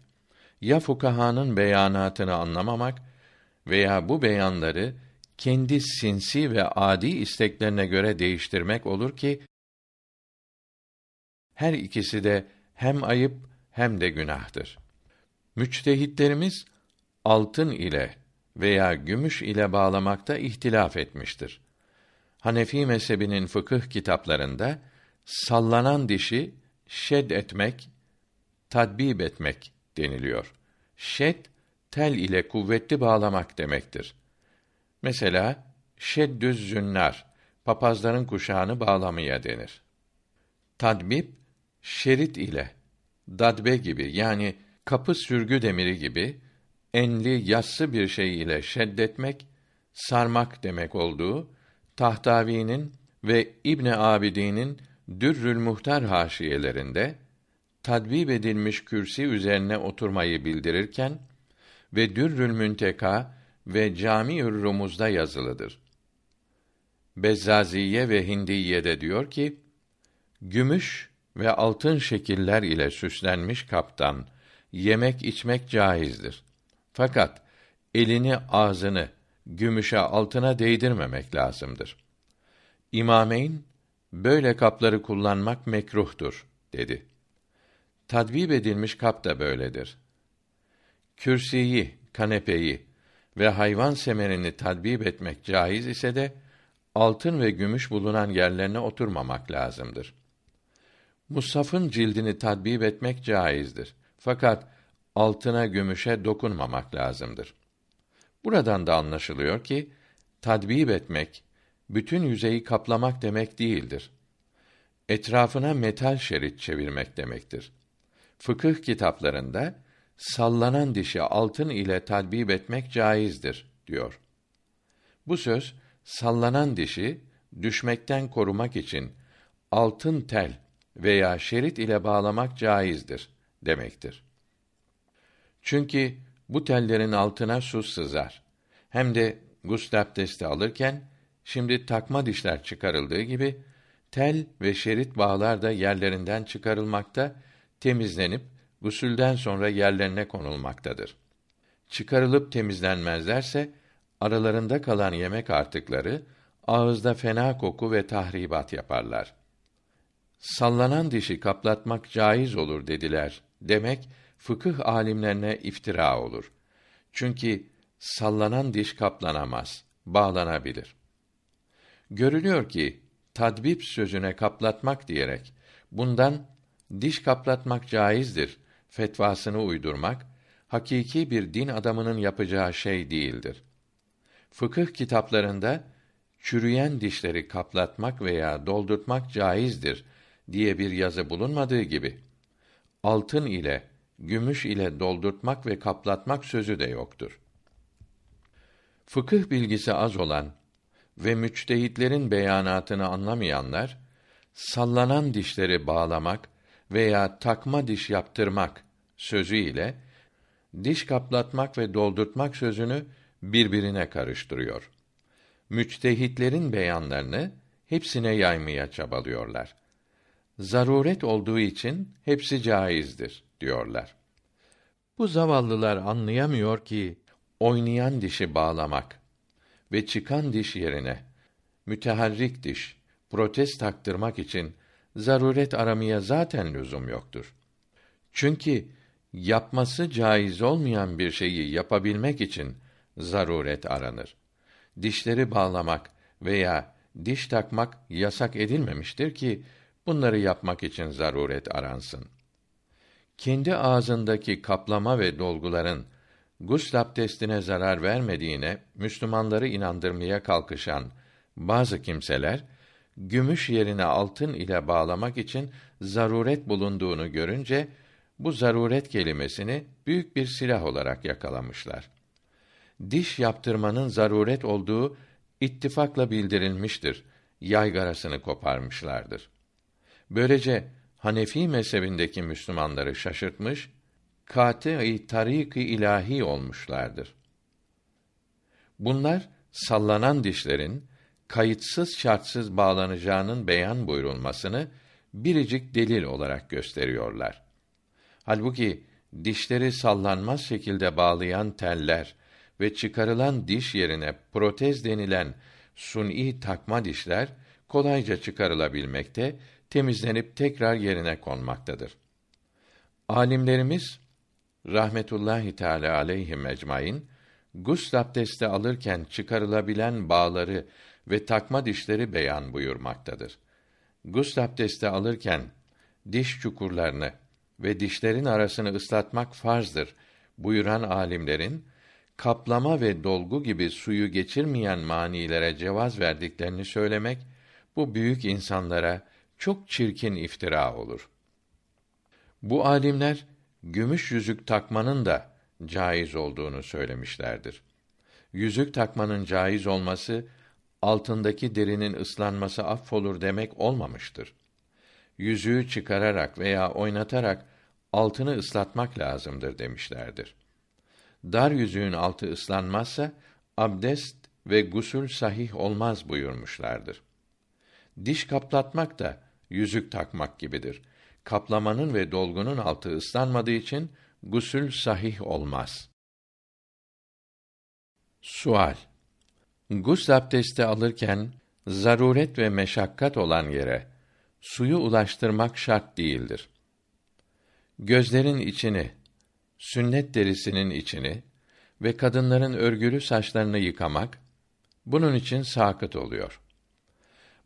ya fukahanın beyanatını anlamamak veya bu beyanları kendi sinsi ve adi isteklerine göre değiştirmek olur ki her ikisi de hem ayıp hem de günahtır. Müçtehitlerimiz altın ile veya gümüş ile bağlamakta ihtilaf etmiştir. Hanefi mezhebinin fıkıh kitaplarında sallanan dişi şed etmek, tadbib etmek deniliyor. Şed tel ile kuvvetli bağlamak demektir. Mesela şeddüz zünnar papazların kuşağını bağlamaya denir. Tadbib şerit ile dadbe gibi yani kapı sürgü demiri gibi enli yassı bir şey ile şeddetmek sarmak demek olduğu Tahtavi'nin ve İbn Abidin'in Dürrül Muhtar haşiyelerinde tadvib edilmiş kürsi üzerine oturmayı bildirirken ve Dürrül Münteka ve Camiül Rumuz'da yazılıdır. Bezzaziye ve Hindiye de diyor ki Gümüş ve altın şekiller ile süslenmiş kaptan yemek içmek caizdir. Fakat elini ağzını gümüşe altına değdirmemek lazımdır. İmameyn böyle kapları kullanmak mekruhtur dedi. Tadvib edilmiş kap da böyledir. Kürsiyi, kanepeyi ve hayvan semerini tadbib etmek caiz ise de altın ve gümüş bulunan yerlerine oturmamak lazımdır. Musaf'ın cildini tadbib etmek caizdir. Fakat altına gümüşe dokunmamak lazımdır. Buradan da anlaşılıyor ki tadbib etmek bütün yüzeyi kaplamak demek değildir. Etrafına metal şerit çevirmek demektir. Fıkıh kitaplarında sallanan dişi altın ile tadbib etmek caizdir diyor. Bu söz sallanan dişi düşmekten korumak için altın tel veya şerit ile bağlamak caizdir demektir. Çünkü bu tellerin altına su sızar. Hem de gusül abdesti alırken şimdi takma dişler çıkarıldığı gibi tel ve şerit bağlar da yerlerinden çıkarılmakta, temizlenip gusülden sonra yerlerine konulmaktadır. Çıkarılıp temizlenmezlerse aralarında kalan yemek artıkları ağızda fena koku ve tahribat yaparlar. Sallanan dişi kaplatmak caiz olur dediler. Demek fıkıh alimlerine iftira olur. Çünkü sallanan diş kaplanamaz, bağlanabilir. Görülüyor ki tadbip sözüne kaplatmak diyerek bundan diş kaplatmak caizdir fetvasını uydurmak hakiki bir din adamının yapacağı şey değildir. Fıkıh kitaplarında çürüyen dişleri kaplatmak veya doldurtmak caizdir diye bir yazı bulunmadığı gibi altın ile gümüş ile doldurtmak ve kaplatmak sözü de yoktur. Fıkıh bilgisi az olan ve müçtehitlerin beyanatını anlamayanlar sallanan dişleri bağlamak veya takma diş yaptırmak sözü ile diş kaplatmak ve doldurtmak sözünü birbirine karıştırıyor. Müçtehitlerin beyanlarını hepsine yaymaya çabalıyorlar. Zaruret olduğu için hepsi caizdir diyorlar. Bu zavallılar anlayamıyor ki oynayan dişi bağlamak ve çıkan diş yerine müteharrik diş, protez taktırmak için zaruret aramaya zaten lüzum yoktur. Çünkü yapması caiz olmayan bir şeyi yapabilmek için zaruret aranır. Dişleri bağlamak veya diş takmak yasak edilmemiştir ki bunları yapmak için zaruret aransın. Kendi ağzındaki kaplama ve dolguların gusl abdestine zarar vermediğine Müslümanları inandırmaya kalkışan bazı kimseler gümüş yerine altın ile bağlamak için zaruret bulunduğunu görünce bu zaruret kelimesini büyük bir silah olarak yakalamışlar. Diş yaptırmanın zaruret olduğu ittifakla bildirilmiştir. Yaygarasını koparmışlardır. Böylece Hanefi mezhebindeki Müslümanları şaşırtmış, kâti tarik ilahi olmuşlardır. Bunlar sallanan dişlerin kayıtsız şartsız bağlanacağının beyan buyurulmasını biricik delil olarak gösteriyorlar. Halbuki dişleri sallanmaz şekilde bağlayan teller ve çıkarılan diş yerine protez denilen suni takma dişler kolayca çıkarılabilmekte, temizlenip tekrar yerine konmaktadır. Alimlerimiz rahmetullahi teala aleyhi ecmaîn gusl abdesti alırken çıkarılabilen bağları ve takma dişleri beyan buyurmaktadır. Gusl abdesti alırken diş çukurlarını ve dişlerin arasını ıslatmak farzdır buyuran alimlerin kaplama ve dolgu gibi suyu geçirmeyen manilere cevaz verdiklerini söylemek bu büyük insanlara çok çirkin iftira olur. Bu alimler gümüş yüzük takmanın da caiz olduğunu söylemişlerdir. Yüzük takmanın caiz olması altındaki derinin ıslanması affolur demek olmamıştır yüzüğü çıkararak veya oynatarak altını ıslatmak lazımdır demişlerdir. Dar yüzüğün altı ıslanmazsa abdest ve gusül sahih olmaz buyurmuşlardır. Diş kaplatmak da yüzük takmak gibidir. Kaplamanın ve dolgunun altı ıslanmadığı için gusül sahih olmaz. Sual Gusl abdesti alırken zaruret ve meşakkat olan yere suyu ulaştırmak şart değildir. Gözlerin içini, sünnet derisinin içini ve kadınların örgülü saçlarını yıkamak bunun için sakıt oluyor.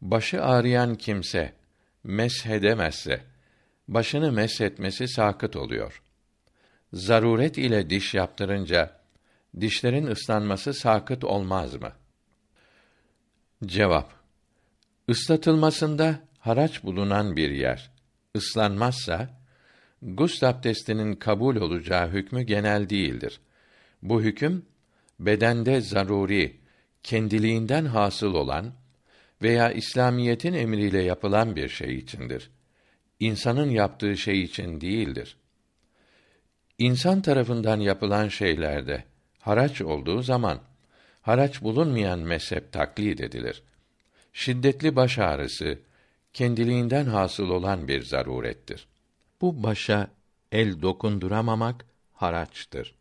Başı ağrıyan kimse meshedemezse başını meshetmesi sakıt oluyor. Zaruret ile diş yaptırınca dişlerin ıslanması sakıt olmaz mı? Cevap Islatılmasında haraç bulunan bir yer ıslanmazsa gusl abdestinin kabul olacağı hükmü genel değildir. Bu hüküm bedende zaruri, kendiliğinden hasıl olan veya İslamiyetin emriyle yapılan bir şey içindir. İnsanın yaptığı şey için değildir. İnsan tarafından yapılan şeylerde haraç olduğu zaman haraç bulunmayan mezhep taklit edilir. Şiddetli baş ağrısı kendiliğinden hasıl olan bir zarurettir. Bu başa el dokunduramamak haraçtır.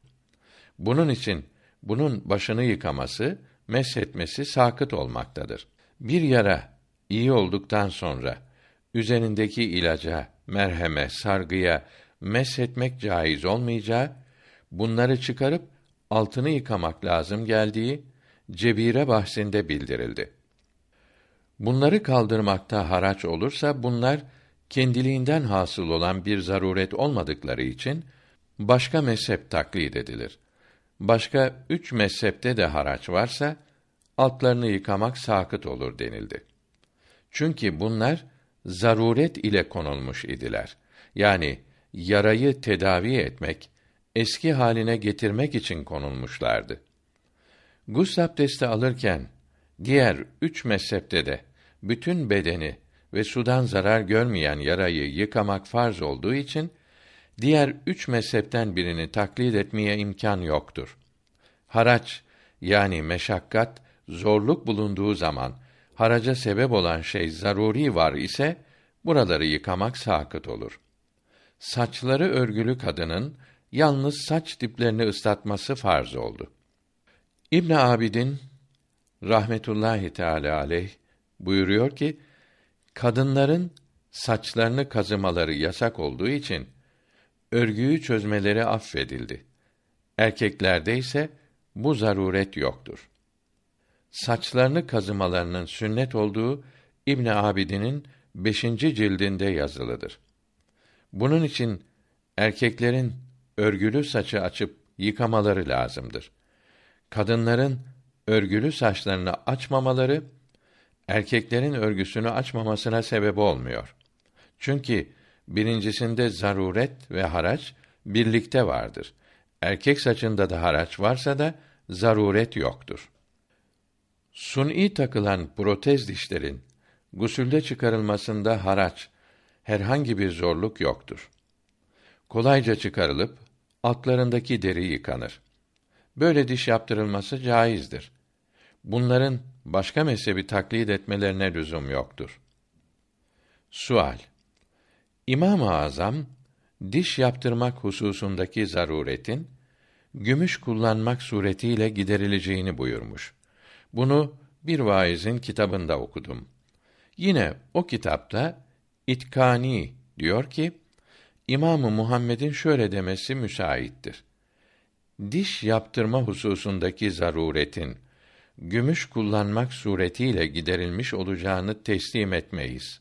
Bunun için bunun başını yıkaması, meshetmesi sakıt olmaktadır. Bir yara iyi olduktan sonra üzerindeki ilaca, merheme, sargıya meshetmek caiz olmayacağı, bunları çıkarıp altını yıkamak lazım geldiği cebire bahsinde bildirildi. Bunları kaldırmakta haraç olursa bunlar kendiliğinden hasıl olan bir zaruret olmadıkları için başka mezhep taklit edilir. Başka üç mezhepte de haraç varsa altlarını yıkamak sakıt olur denildi. Çünkü bunlar zaruret ile konulmuş idiler. Yani yarayı tedavi etmek, eski haline getirmek için konulmuşlardı. Gusl abdesti alırken diğer üç mezhepte de bütün bedeni ve sudan zarar görmeyen yarayı yıkamak farz olduğu için diğer üç mezhepten birini taklit etmeye imkan yoktur. Haraç yani meşakkat, zorluk bulunduğu zaman haraca sebep olan şey zaruri var ise buraları yıkamak sakıt olur. Saçları örgülü kadının yalnız saç diplerini ıslatması farz oldu. İbn Abidin rahmetullahi teala aleyh buyuruyor ki kadınların saçlarını kazımaları yasak olduğu için örgüyü çözmeleri affedildi. Erkeklerde ise bu zaruret yoktur. Saçlarını kazımalarının sünnet olduğu İbn Abidin'in beşinci cildinde yazılıdır. Bunun için erkeklerin örgülü saçı açıp yıkamaları lazımdır. Kadınların örgülü saçlarını açmamaları erkeklerin örgüsünü açmamasına sebep olmuyor. Çünkü birincisinde zaruret ve haraç birlikte vardır. Erkek saçında da haraç varsa da zaruret yoktur. Suni takılan protez dişlerin gusülde çıkarılmasında haraç herhangi bir zorluk yoktur. Kolayca çıkarılıp altlarındaki deri yıkanır. Böyle diş yaptırılması caizdir. Bunların başka mezhebi taklit etmelerine lüzum yoktur. Sual İmam-ı Azam diş yaptırmak hususundaki zaruretin gümüş kullanmak suretiyle giderileceğini buyurmuş. Bunu bir vaizin kitabında okudum. Yine o kitapta İtkani diyor ki İmamı Muhammed'in şöyle demesi müsaittir. Diş yaptırma hususundaki zaruretin gümüş kullanmak suretiyle giderilmiş olacağını teslim etmeyiz.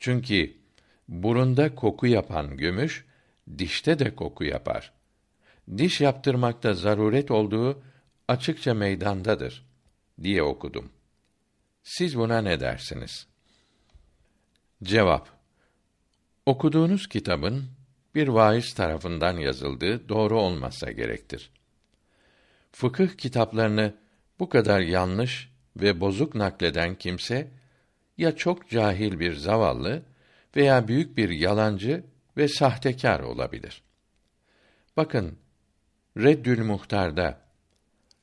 Çünkü burunda koku yapan gümüş dişte de koku yapar. Diş yaptırmakta zaruret olduğu açıkça meydandadır diye okudum. Siz buna ne dersiniz? Cevap Okuduğunuz kitabın bir vaiz tarafından yazıldığı doğru olmasa gerektir. Fıkıh kitaplarını bu kadar yanlış ve bozuk nakleden kimse ya çok cahil bir zavallı veya büyük bir yalancı ve sahtekar olabilir. Bakın Reddül Muhtar'da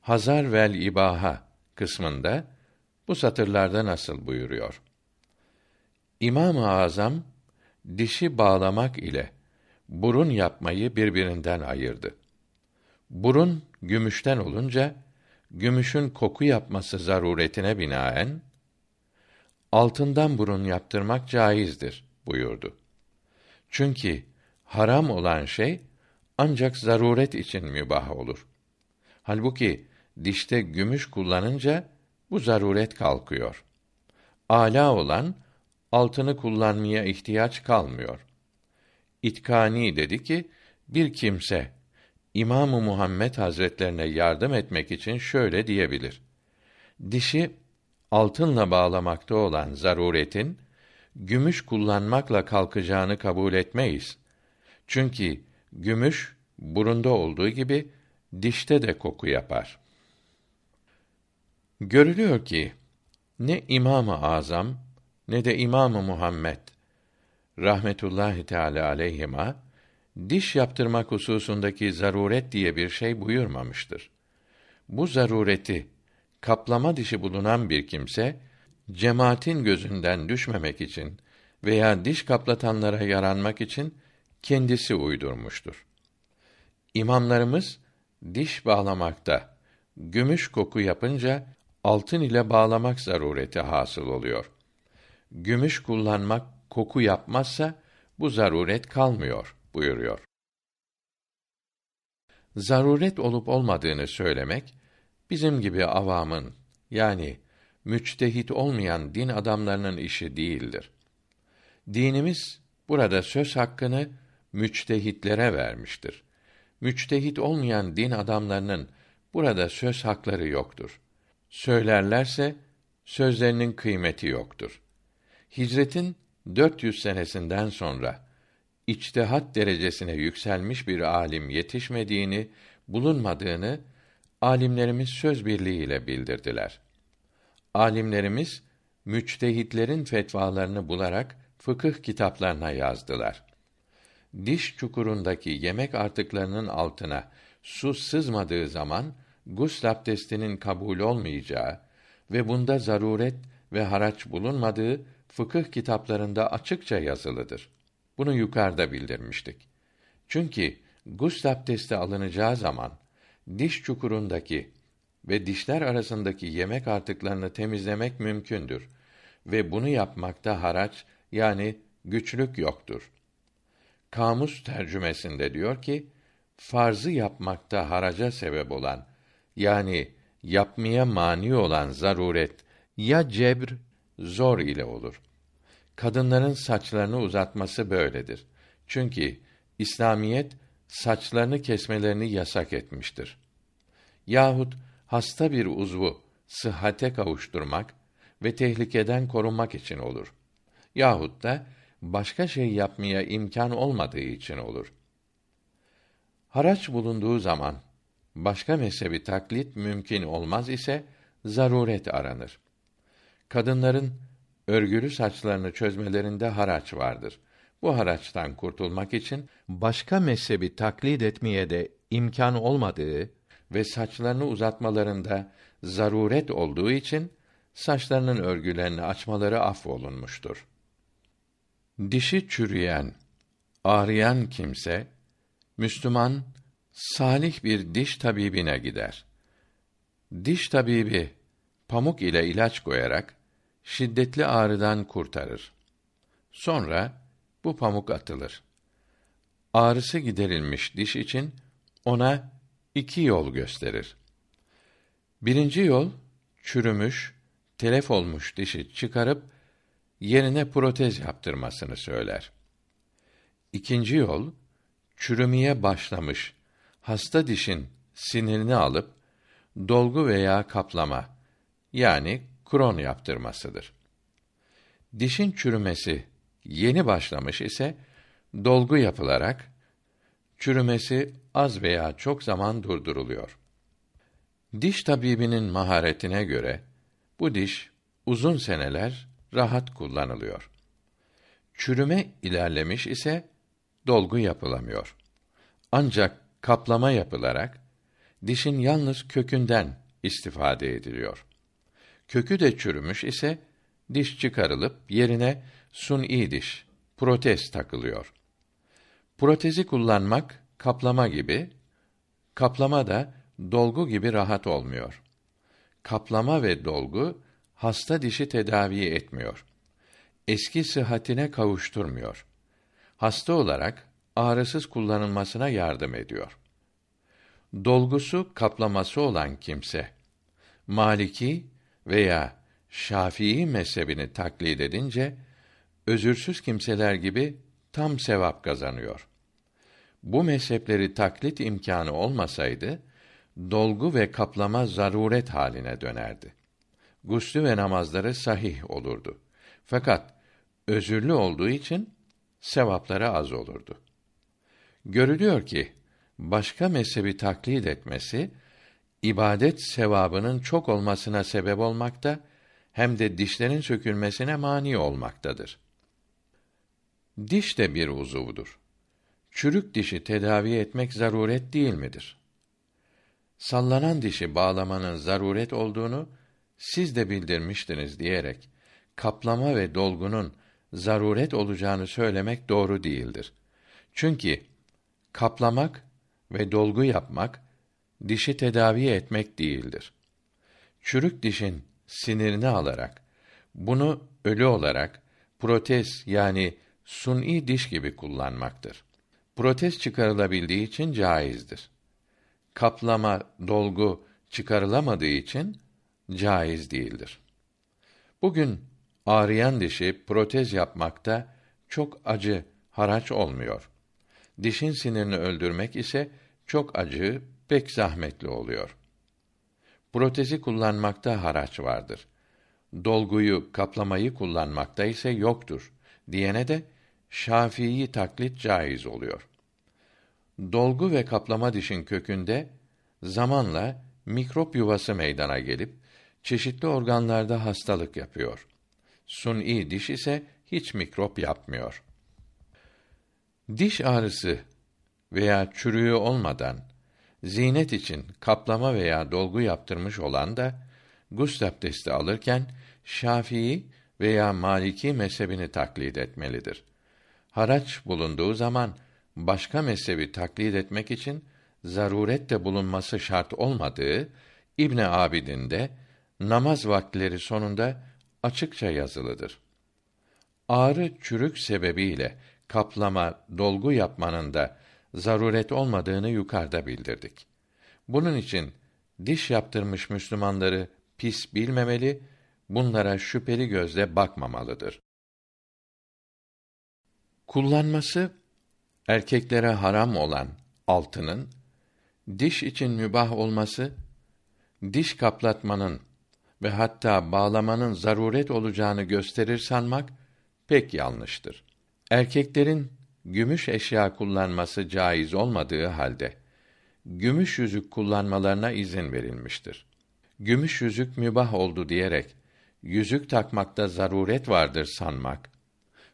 Hazar vel İbaha kısmında bu satırlarda nasıl buyuruyor? İmam-ı Azam dişi bağlamak ile burun yapmayı birbirinden ayırdı. Burun gümüşten olunca gümüşün koku yapması zaruretine binaen altından burun yaptırmak caizdir buyurdu. Çünkü haram olan şey ancak zaruret için mübah olur. Halbuki dişte gümüş kullanınca bu zaruret kalkıyor. Ala olan altını kullanmaya ihtiyaç kalmıyor. İtkani dedi ki bir kimse İmamı Muhammed Hazretlerine yardım etmek için şöyle diyebilir. Dişi altınla bağlamakta olan zaruretin gümüş kullanmakla kalkacağını kabul etmeyiz. Çünkü gümüş burunda olduğu gibi dişte de koku yapar. Görülüyor ki ne İmam-ı Azam ne de İmam-ı Muhammed rahmetullahi teala aleyhima diş yaptırmak hususundaki zaruret diye bir şey buyurmamıştır. Bu zarureti kaplama dişi bulunan bir kimse cemaatin gözünden düşmemek için veya diş kaplatanlara yaranmak için kendisi uydurmuştur. İmamlarımız diş bağlamakta gümüş koku yapınca altın ile bağlamak zarureti hasıl oluyor. Gümüş kullanmak koku yapmazsa bu zaruret kalmıyor buyuruyor. Zaruret olup olmadığını söylemek bizim gibi avamın yani müçtehit olmayan din adamlarının işi değildir. Dinimiz burada söz hakkını müçtehitlere vermiştir. Müçtehit olmayan din adamlarının burada söz hakları yoktur. Söylerlerse sözlerinin kıymeti yoktur. Hicretin 400 senesinden sonra içtihat derecesine yükselmiş bir alim yetişmediğini, bulunmadığını alimlerimiz söz birliğiyle bildirdiler. Alimlerimiz müçtehitlerin fetvalarını bularak fıkıh kitaplarına yazdılar. Diş çukurundaki yemek artıklarının altına su sızmadığı zaman gusl abdestinin kabul olmayacağı ve bunda zaruret ve haraç bulunmadığı fıkıh kitaplarında açıkça yazılıdır. Bunu yukarıda bildirmiştik. Çünkü gusl abdesti alınacağı zaman diş çukurundaki ve dişler arasındaki yemek artıklarını temizlemek mümkündür ve bunu yapmakta haraç yani güçlük yoktur. Kamus tercümesinde diyor ki, farzı yapmakta haraca sebep olan yani yapmaya mani olan zaruret ya cebr zor ile olur. Kadınların saçlarını uzatması böyledir. Çünkü İslamiyet saçlarını kesmelerini yasak etmiştir. Yahut hasta bir uzvu sıhhate kavuşturmak ve tehlikeden korunmak için olur. Yahut da başka şey yapmaya imkan olmadığı için olur. Haraç bulunduğu zaman başka mezhebi taklit mümkün olmaz ise zaruret aranır. Kadınların örgülü saçlarını çözmelerinde haraç vardır. Bu haraçtan kurtulmak için başka mezhebi taklit etmeye de imkan olmadığı ve saçlarını uzatmalarında zaruret olduğu için saçlarının örgülerini açmaları affolunmuştur. Dişi çürüyen, ağrıyan kimse Müslüman salih bir diş tabibine gider. Diş tabibi pamuk ile ilaç koyarak şiddetli ağrıdan kurtarır. Sonra bu pamuk atılır. Ağrısı giderilmiş diş için ona iki yol gösterir. Birinci yol çürümüş, telef olmuş dişi çıkarıp yerine protez yaptırmasını söyler. İkinci yol çürümeye başlamış hasta dişin sinirini alıp dolgu veya kaplama yani kron yaptırmasıdır. Dişin çürümesi yeni başlamış ise dolgu yapılarak çürümesi az veya çok zaman durduruluyor. Diş tabibinin maharetine göre bu diş uzun seneler rahat kullanılıyor. Çürüme ilerlemiş ise dolgu yapılamıyor. Ancak kaplama yapılarak dişin yalnız kökünden istifade ediliyor. Kökü de çürümüş ise diş çıkarılıp yerine suni diş, protez takılıyor. Protezi kullanmak kaplama gibi, kaplama da dolgu gibi rahat olmuyor. Kaplama ve dolgu hasta dişi tedavi etmiyor. Eski sıhhatine kavuşturmuyor. Hasta olarak ağrısız kullanılmasına yardım ediyor. Dolgusu kaplaması olan kimse Maliki veya Şafii mezhebini taklit edince özürsüz kimseler gibi tam sevap kazanıyor. Bu mezhepleri taklit imkanı olmasaydı dolgu ve kaplama zaruret haline dönerdi. Guslü ve namazları sahih olurdu. Fakat özürlü olduğu için sevapları az olurdu. Görülüyor ki başka mezhebi taklit etmesi ibadet sevabının çok olmasına sebep olmakta hem de dişlerin sökülmesine mani olmaktadır. Diş de bir uzuvdur. Çürük dişi tedavi etmek zaruret değil midir? Sallanan dişi bağlamanın zaruret olduğunu siz de bildirmiştiniz diyerek kaplama ve dolgunun zaruret olacağını söylemek doğru değildir. Çünkü kaplamak ve dolgu yapmak dişi tedavi etmek değildir. Çürük dişin sinirini alarak bunu ölü olarak protez yani suni diş gibi kullanmaktır. Protez çıkarılabildiği için caizdir. Kaplama, dolgu çıkarılamadığı için caiz değildir. Bugün ağrıyan dişi protez yapmakta çok acı, haraç olmuyor. Dişin sinirini öldürmek ise çok acı, pek zahmetli oluyor. Protezi kullanmakta haraç vardır. Dolguyu, kaplamayı kullanmakta ise yoktur. Diyene de Şafii taklit caiz oluyor. Dolgu ve kaplama dişin kökünde zamanla mikrop yuvası meydana gelip çeşitli organlarda hastalık yapıyor. Suni diş ise hiç mikrop yapmıyor. Diş ağrısı veya çürüğü olmadan zinet için kaplama veya dolgu yaptırmış olan da gusl abdesti alırken Şafii veya Maliki mezhebini taklit etmelidir. Haraç bulunduğu zaman başka mezhebi taklit etmek için zaruret de bulunması şart olmadığı İbn Abidin namaz vakitleri sonunda açıkça yazılıdır. Ağrı çürük sebebiyle kaplama, dolgu yapmanın da zaruret olmadığını yukarıda bildirdik. Bunun için diş yaptırmış Müslümanları pis bilmemeli, bunlara şüpheli gözle bakmamalıdır. Kullanması erkeklere haram olan altının diş için mübah olması diş kaplatmanın ve hatta bağlamanın zaruret olacağını gösterir sanmak pek yanlıştır. Erkeklerin gümüş eşya kullanması caiz olmadığı halde gümüş yüzük kullanmalarına izin verilmiştir. Gümüş yüzük mübah oldu diyerek yüzük takmakta zaruret vardır sanmak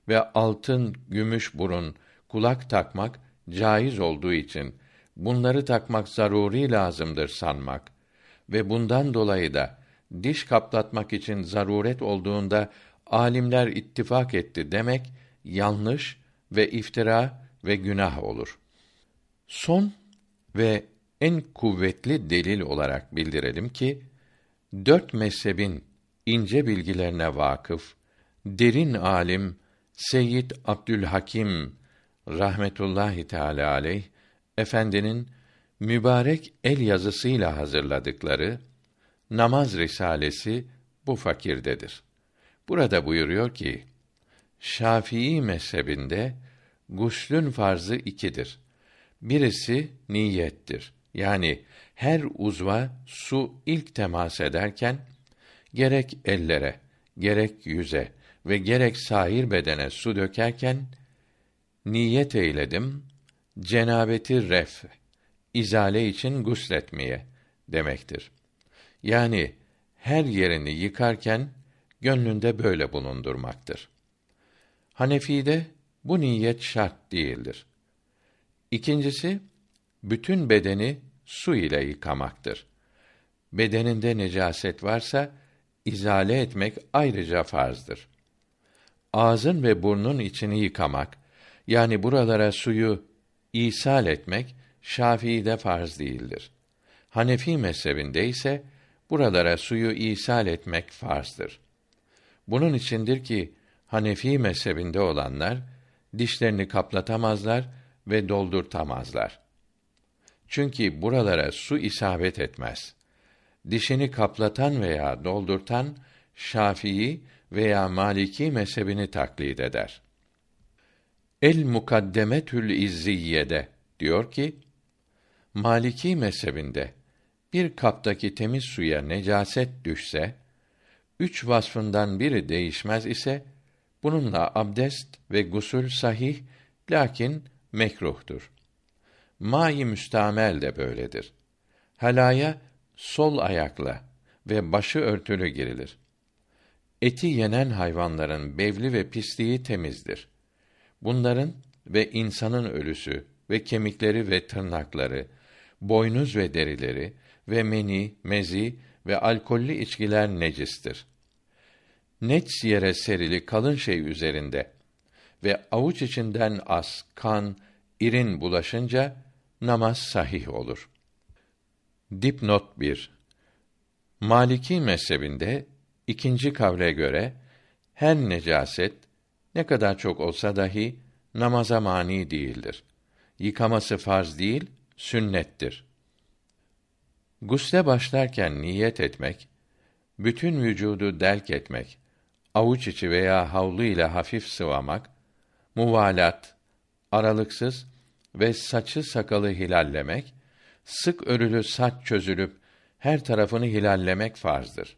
ve altın, gümüş burun, kulak takmak caiz olduğu için bunları takmak zaruri lazımdır sanmak ve bundan dolayı da diş kaplatmak için zaruret olduğunda alimler ittifak etti demek yanlış ve iftira ve günah olur. Son ve en kuvvetli delil olarak bildirelim ki dört mezhebin ince bilgilerine vakıf derin alim Seyyid Abdülhakim rahmetullahi teala aleyh efendinin mübarek el yazısıyla hazırladıkları namaz risalesi bu fakirdedir. Burada buyuruyor ki Şafii mezhebinde guslün farzı ikidir. Birisi niyettir. Yani her uzva su ilk temas ederken gerek ellere, gerek yüze ve gerek sahir bedene su dökerken niyet eyledim cenabeti ref izale için gusletmeye demektir. Yani her yerini yıkarken gönlünde böyle bulundurmaktır. Hanefi'de bu niyet şart değildir. İkincisi bütün bedeni su ile yıkamaktır. Bedeninde necaset varsa izale etmek ayrıca farzdır. ağzın ve burnun içini yıkamak, yani buralara suyu isal etmek Şafii'de farz değildir. Hanefi mezhebinde ise buralara suyu isal etmek farzdır. Bunun içindir ki Hanefi mezhebinde olanlar dişlerini kaplatamazlar ve doldurtamazlar. Çünkü buralara su isabet etmez. Dişini kaplatan veya doldurtan Şafii veya Maliki mezhebini taklit eder. El Mukaddemetül İzziye'de diyor ki, Maliki mezhebinde bir kaptaki temiz suya necaset düşse, üç vasfından biri değişmez ise, bununla abdest ve gusül sahih, lakin mekruhtur. Mai müstamel de böyledir. Halaya sol ayakla ve başı örtülü girilir. Eti yenen hayvanların bevli ve pisliği temizdir. Bunların ve insanın ölüsü ve kemikleri ve tırnakları, boynuz ve derileri ve meni, mezi ve alkollü içkiler necistir. Net yere serili kalın şey üzerinde ve avuç içinden az, kan, irin bulaşınca namaz sahih olur. Dipnot 1 Maliki mezhebinde ikinci kavle göre her necaset ne kadar çok olsa dahi namaza mani değildir. Yıkaması farz değil, sünnettir. Gusle başlarken niyet etmek, bütün vücudu delk etmek, avuç içi veya havlu ile hafif sıvamak, muvalat, aralıksız ve saçı sakalı hilallemek, sık örülü saç çözülüp her tarafını hilallemek farzdır.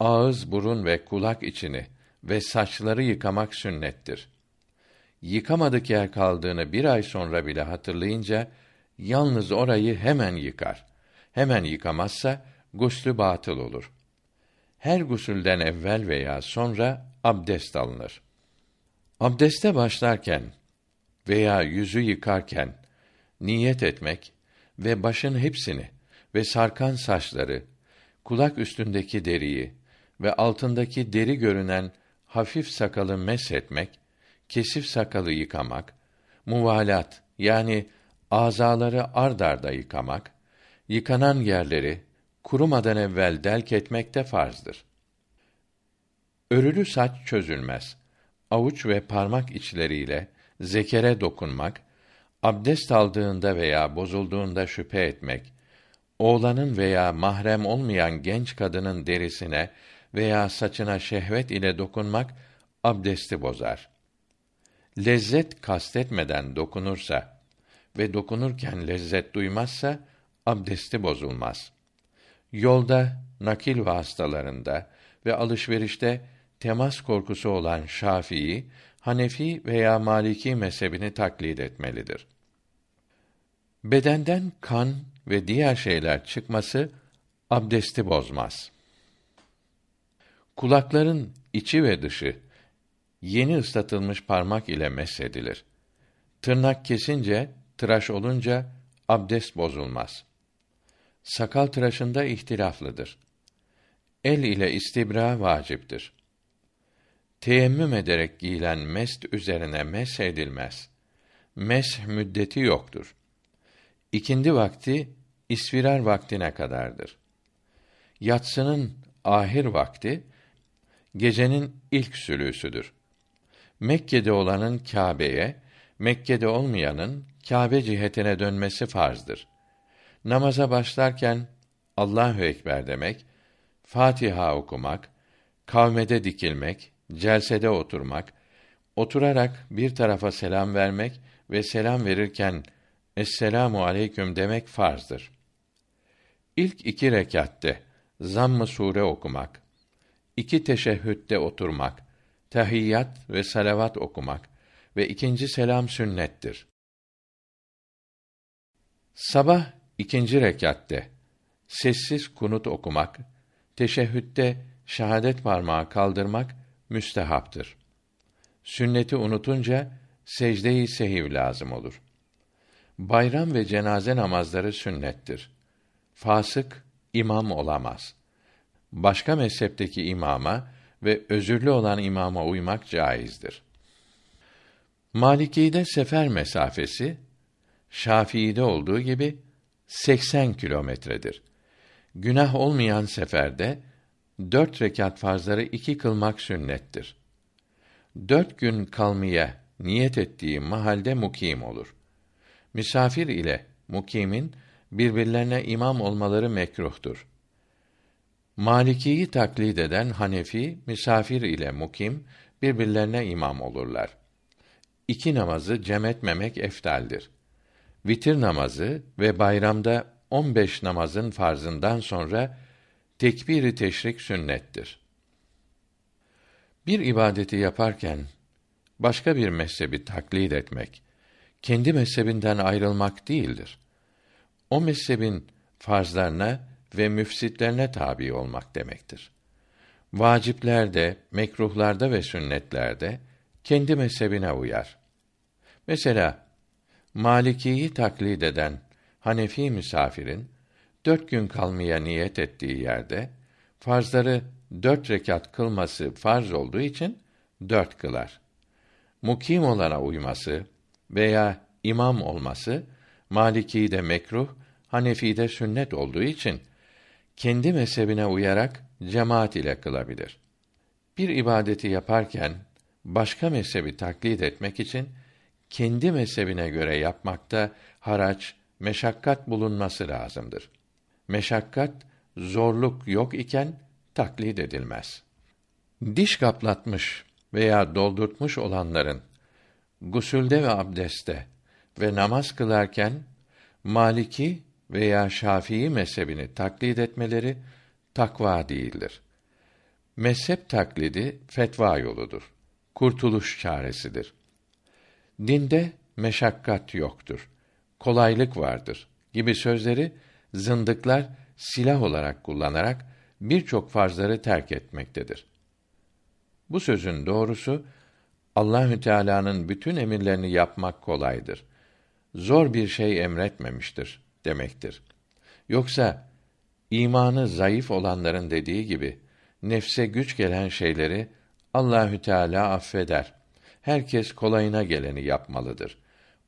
Ağız, burun ve kulak içini ve saçları yıkamak sünnettir. Yıkamadık yer kaldığını bir ay sonra bile hatırlayınca, yalnız orayı hemen yıkar. Hemen yıkamazsa, guslü batıl olur. Her gusülden evvel veya sonra abdest alınır. Abdeste başlarken veya yüzü yıkarken niyet etmek ve başın hepsini ve sarkan saçları, kulak üstündeki deriyi ve altındaki deri görünen hafif sakalı meshetmek, kesif sakalı yıkamak, muvalat yani azaları ard arda yıkamak, yıkanan yerleri kurumadan evvel delk etmek de farzdır. Örülü saç çözülmez. Avuç ve parmak içleriyle zekere dokunmak, abdest aldığında veya bozulduğunda şüphe etmek, oğlanın veya mahrem olmayan genç kadının derisine veya saçına şehvet ile dokunmak abdesti bozar. Lezzet kastetmeden dokunursa ve dokunurken lezzet duymazsa abdesti bozulmaz. Yolda, nakil vasıtalarında ve alışverişte temas korkusu olan Şafii, Hanefi veya Maliki mezhebini taklit etmelidir. Bedenden kan ve diğer şeyler çıkması abdesti bozmaz. Kulakların içi ve dışı yeni ıslatılmış parmak ile mesedilir. Tırnak kesince, tıraş olunca abdest bozulmaz. Sakal tıraşında ihtilaflıdır. El ile istibra vaciptir. Teyemmüm ederek giyilen mest üzerine mesh edilmez. Mesh müddeti yoktur. İkindi vakti isfirar vaktine kadardır. Yatsının ahir vakti gecenin ilk sülüsüdür. Mekke'de olanın Kâbe'ye, Mekke'de olmayanın Kâbe cihetine dönmesi farzdır. Namaza başlarken Allahu ekber demek, Fatiha okumak, kavmede dikilmek, celsede oturmak, oturarak bir tarafa selam vermek ve selam verirken Esselamu aleyküm demek farzdır. İlk iki rekatte zamm-ı sure okumak, iki teşehhütte oturmak, tahiyyat ve salavat okumak ve ikinci selam sünnettir. Sabah ikinci rekatte sessiz kunut okumak, teşehhütte şahadet parmağı kaldırmak müstehaptır. Sünneti unutunca secde-i sehiv lazım olur. Bayram ve cenaze namazları sünnettir. Fasık imam olamaz. Başka mezhepteki imama ve özürlü olan imama uymak caizdir. Maliki'de sefer mesafesi Şafii'de olduğu gibi 80 kilometredir. Günah olmayan seferde dört rekat farzları iki kılmak sünnettir. Dört gün kalmaya niyet ettiği mahalde mukim olur. Misafir ile mukimin birbirlerine imam olmaları mekruhtur. Malikiyi taklit eden Hanefi, misafir ile mukim birbirlerine imam olurlar. İki namazı cem etmemek eftaldir. Vitir namazı ve bayramda on beş namazın farzından sonra tekbiri teşrik sünnettir. Bir ibadeti yaparken başka bir mezhebi taklit etmek kendi mezhebinden ayrılmak değildir. O mezhebin farzlarına ve müfsitlerine tabi olmak demektir. Vaciplerde, mekruhlarda ve sünnetlerde kendi mezhebine uyar. Mesela Malikiyi taklit eden Hanefi misafirin dört gün kalmaya niyet ettiği yerde farzları dört rekat kılması farz olduğu için dört kılar. Mukim olana uyması veya imam olması Maliki'de mekruh, Hanefi'de sünnet olduğu için kendi mezhebine uyarak cemaat ile kılabilir. Bir ibadeti yaparken başka mezhebi taklit etmek için kendi mezhebine göre yapmakta haraç, meşakkat bulunması lazımdır. Meşakkat, zorluk yok iken taklit edilmez. Diş kaplatmış veya doldurtmuş olanların gusülde ve abdeste ve namaz kılarken Maliki veya Şafii mezhebini taklit etmeleri takva değildir. Mezhep taklidi fetva yoludur. Kurtuluş çaresidir. Dinde meşakkat yoktur. Kolaylık vardır gibi sözleri zındıklar silah olarak kullanarak birçok farzları terk etmektedir. Bu sözün doğrusu Allahü Teala'nın bütün emirlerini yapmak kolaydır. Zor bir şey emretmemiştir demektir. Yoksa imanı zayıf olanların dediği gibi nefse güç gelen şeyleri Allahü Teala affeder. Herkes kolayına geleni yapmalıdır.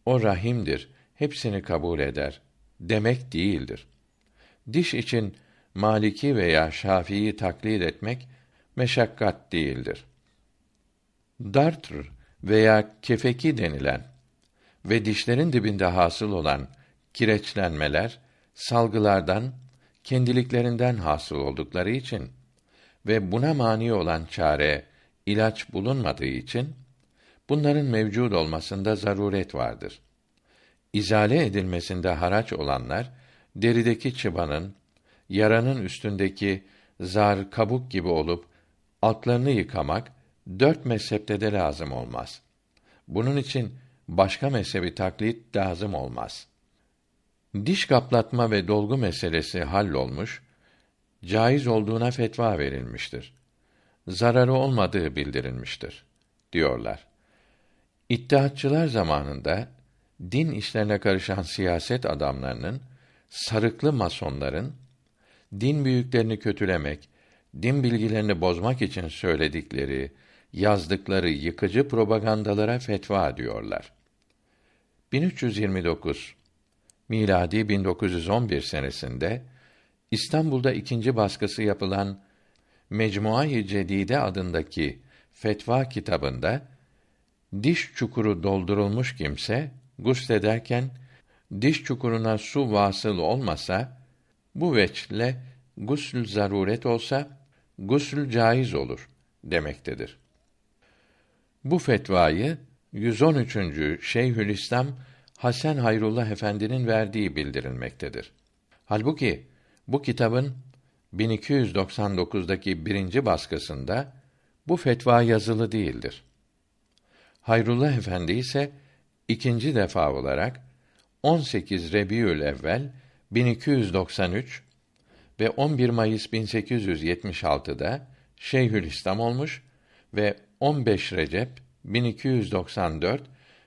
O rahimdir, hepsini kabul eder demek değildir. Diş için Maliki veya Şafii taklit etmek meşakkat değildir. Dartr veya kefeki denilen ve dişlerin dibinde hasıl olan kireçlenmeler salgılardan kendiliklerinden hasıl oldukları için ve buna mani olan çare ilaç bulunmadığı için bunların mevcud olmasında zaruret vardır. İzale edilmesinde haraç olanlar derideki çıbanın yaranın üstündeki zar kabuk gibi olup altlarını yıkamak dört mezhepte de lazım olmaz. Bunun için başka mezhebi taklit lazım olmaz. Diş kaplatma ve dolgu meselesi hallolmuş, caiz olduğuna fetva verilmiştir. Zararı olmadığı bildirilmiştir diyorlar. İttihatçılar zamanında din işlerine karışan siyaset adamlarının, sarıklı masonların din büyüklerini kötülemek, din bilgilerini bozmak için söyledikleri, yazdıkları yıkıcı propagandalara fetva diyorlar. 1329 miladi 1911 senesinde İstanbul'da ikinci baskısı yapılan Mecmuayı Cedide adındaki fetva kitabında diş çukuru doldurulmuş kimse guslederken diş çukuruna su vasıl olmasa bu veçle gusül zaruret olsa gusül caiz olur demektedir. Bu fetvayı 113. Şeyhülislam Hasan Hayrullah Efendi'nin verdiği bildirilmektedir. Halbuki bu kitabın 1299'daki birinci baskısında bu fetva yazılı değildir. Hayrullah Efendi ise ikinci defa olarak 18 Rebiül Evvel 1293 ve 11 Mayıs 1876'da Şeyhülislam olmuş ve 15 Recep 1294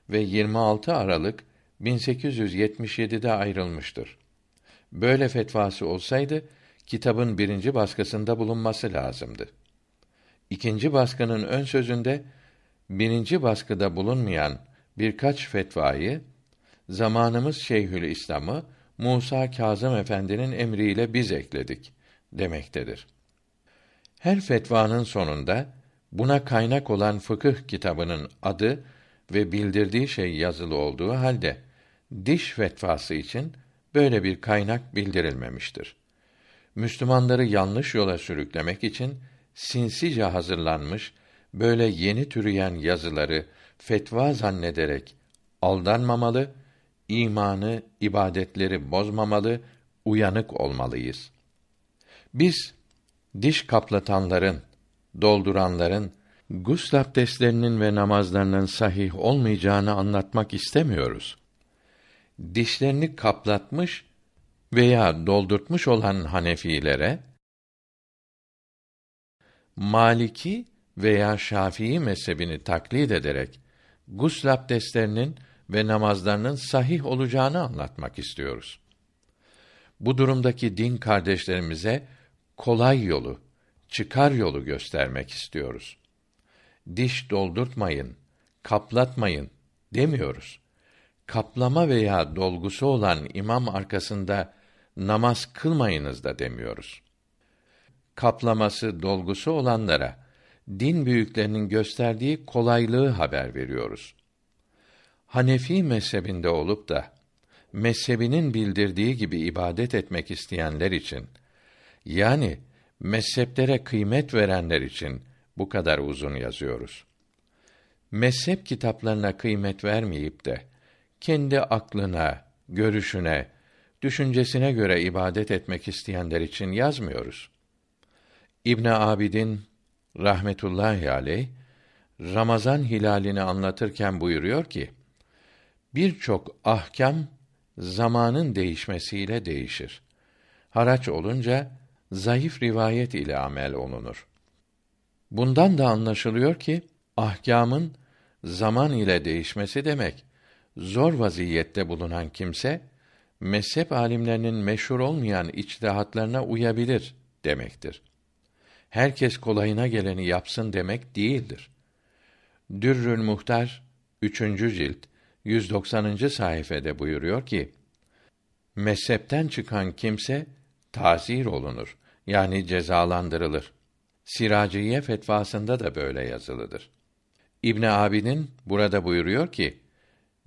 ve 26 Aralık 1877'de ayrılmıştır. Böyle fetvası olsaydı kitabın birinci baskısında bulunması lazımdı. İkinci baskının ön sözünde birinci baskıda bulunmayan birkaç fetvayı zamanımız Şeyhül İslam'ı Musa Kazım Efendi'nin emriyle biz ekledik demektedir. Her fetvanın sonunda buna kaynak olan fıkıh kitabının adı ve bildirdiği şey yazılı olduğu halde diş fetvası için böyle bir kaynak bildirilmemiştir. Müslümanları yanlış yola sürüklemek için sinsice hazırlanmış böyle yeni türüyen yazıları fetva zannederek aldanmamalı, imanı, ibadetleri bozmamalı, uyanık olmalıyız. Biz diş kaplatanların, dolduranların gusl abdestlerinin ve namazlarının sahih olmayacağını anlatmak istemiyoruz. Dişlerini kaplatmış veya doldurtmuş olan Hanefilere Maliki veya Şafii mezhebini taklit ederek gusl abdestlerinin ve namazlarının sahih olacağını anlatmak istiyoruz. Bu durumdaki din kardeşlerimize kolay yolu, çıkar yolu göstermek istiyoruz. Diş doldurtmayın, kaplatmayın demiyoruz. Kaplama veya dolgusu olan imam arkasında namaz kılmayınız da demiyoruz. Kaplaması, dolgusu olanlara din büyüklerinin gösterdiği kolaylığı haber veriyoruz. Hanefi mezhebinde olup da mezhebinin bildirdiği gibi ibadet etmek isteyenler için yani mezheplere kıymet verenler için bu kadar uzun yazıyoruz. Mezhep kitaplarına kıymet vermeyip de kendi aklına, görüşüne, düşüncesine göre ibadet etmek isteyenler için yazmıyoruz. İbn Abidin rahmetullahi aleyh Ramazan hilalini anlatırken buyuruyor ki: Birçok ahkam zamanın değişmesiyle değişir. Haraç olunca zayıf rivayet ile amel olunur. Bundan da anlaşılıyor ki ahkamın zaman ile değişmesi demek zor vaziyette bulunan kimse mezhep alimlerinin meşhur olmayan içtihatlarına uyabilir demektir. Herkes kolayına geleni yapsın demek değildir. Dürrül Muhtar 3. cilt 190. sayfede buyuruyor ki: Mezhepten çıkan kimse tazir olunur. Yani cezalandırılır. Siraciye fetvasında da böyle yazılıdır. İbn Abidin burada buyuruyor ki: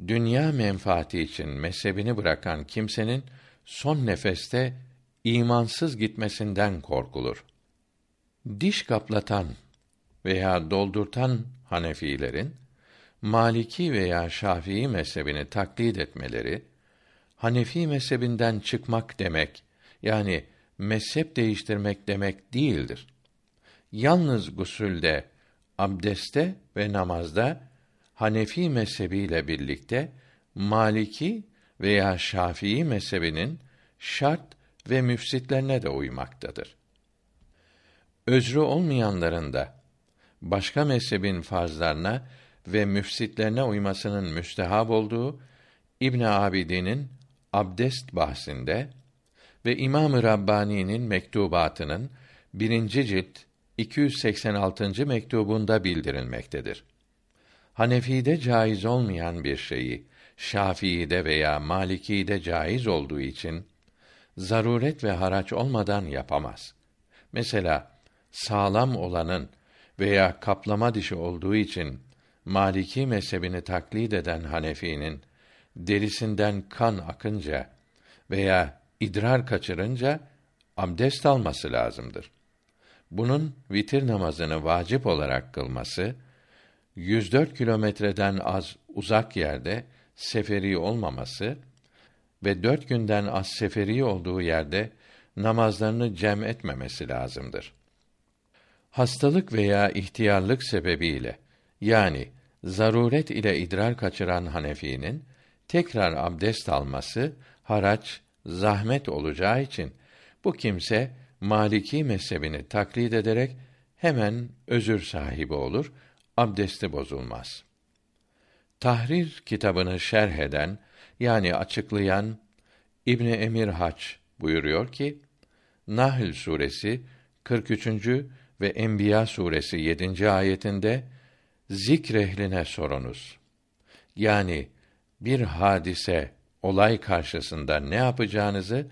Dünya menfaati için mezhebini bırakan kimsenin son nefeste imansız gitmesinden korkulur. Diş kaplatan veya doldurtan Hanefilerin Maliki veya Şafii mezhebini taklit etmeleri Hanefi mezhebinden çıkmak demek yani mezhep değiştirmek demek değildir. Yalnız gusülde, abdeste ve namazda Hanefi mezhebiyle birlikte Maliki veya Şafii mezhebinin şart ve müfsitlerine de uymaktadır. Özrü olmayanların da başka mezhebin farzlarına ve müfsitlerine uymasının müstehab olduğu İbn Abidin'in abdest bahsinde ve İmam-ı Rabbani'nin mektubatının birinci cilt 286. mektubunda bildirilmektedir. Hanefi'de caiz olmayan bir şeyi Şafii'de veya Maliki'de caiz olduğu için zaruret ve haraç olmadan yapamaz. Mesela sağlam olanın veya kaplama dişi olduğu için Maliki mezhebini taklit eden Hanefi'nin derisinden kan akınca veya idrar kaçırınca abdest alması lazımdır. Bunun vitir namazını vacip olarak kılması 104 kilometreden az uzak yerde seferi olmaması ve dört günden az seferi olduğu yerde namazlarını cem etmemesi lazımdır. Hastalık veya ihtiyarlık sebebiyle yani zaruret ile idrar kaçıran Hanefi'nin tekrar abdest alması haraç, zahmet olacağı için bu kimse Maliki mezhebini taklit ederek hemen özür sahibi olur, abdesti bozulmaz. Tahrir kitabını şerh eden yani açıklayan İbn Emir Haç buyuruyor ki Nahl suresi 43. ve Enbiya suresi 7. ayetinde zikrehline sorunuz. Yani bir hadise, olay karşısında ne yapacağınızı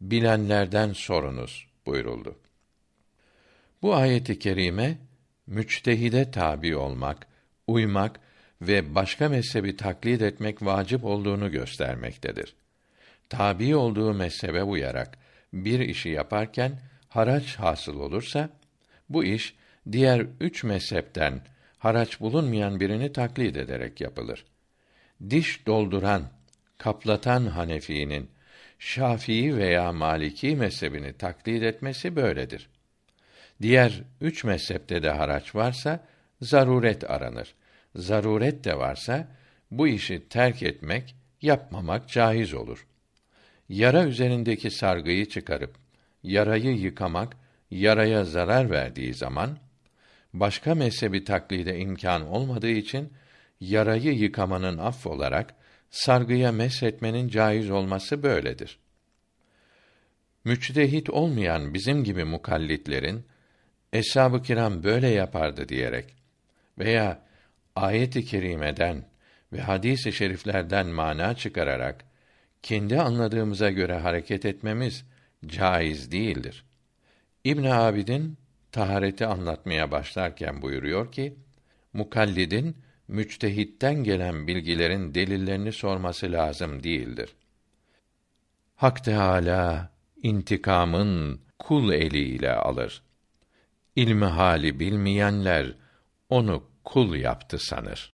bilenlerden sorunuz buyuruldu. Bu ayeti kerime müçtehide tabi olmak, uymak ve başka mezhebi taklit etmek vacip olduğunu göstermektedir. Tabi olduğu mezhebe uyarak bir işi yaparken haraç hasıl olursa bu iş diğer üç mezhepten haraç bulunmayan birini taklit ederek yapılır. Diş dolduran, kaplatan Hanefi'nin Şafii veya Maliki mezhebini taklit etmesi böyledir. Diğer üç mezhepte de haraç varsa zaruret aranır. Zaruret de varsa bu işi terk etmek, yapmamak caiz olur. Yara üzerindeki sargıyı çıkarıp yarayı yıkamak yaraya zarar verdiği zaman başka mezhebi taklide imkan olmadığı için yarayı yıkamanın aff olarak sargıya meshetmenin caiz olması böyledir. Müçtehit olmayan bizim gibi mukallitlerin eshab-ı kiram böyle yapardı diyerek veya ayet-i kerimeden ve hadis-i şeriflerden mana çıkararak kendi anladığımıza göre hareket etmemiz caiz değildir. İbn Abidin tahareti anlatmaya başlarken buyuruyor ki mukallidin müçtehitten gelen bilgilerin delillerini sorması lazım değildir. Hak Teâlâ intikamın kul eliyle alır. İlmi hali bilmeyenler onu kul yaptı sanır.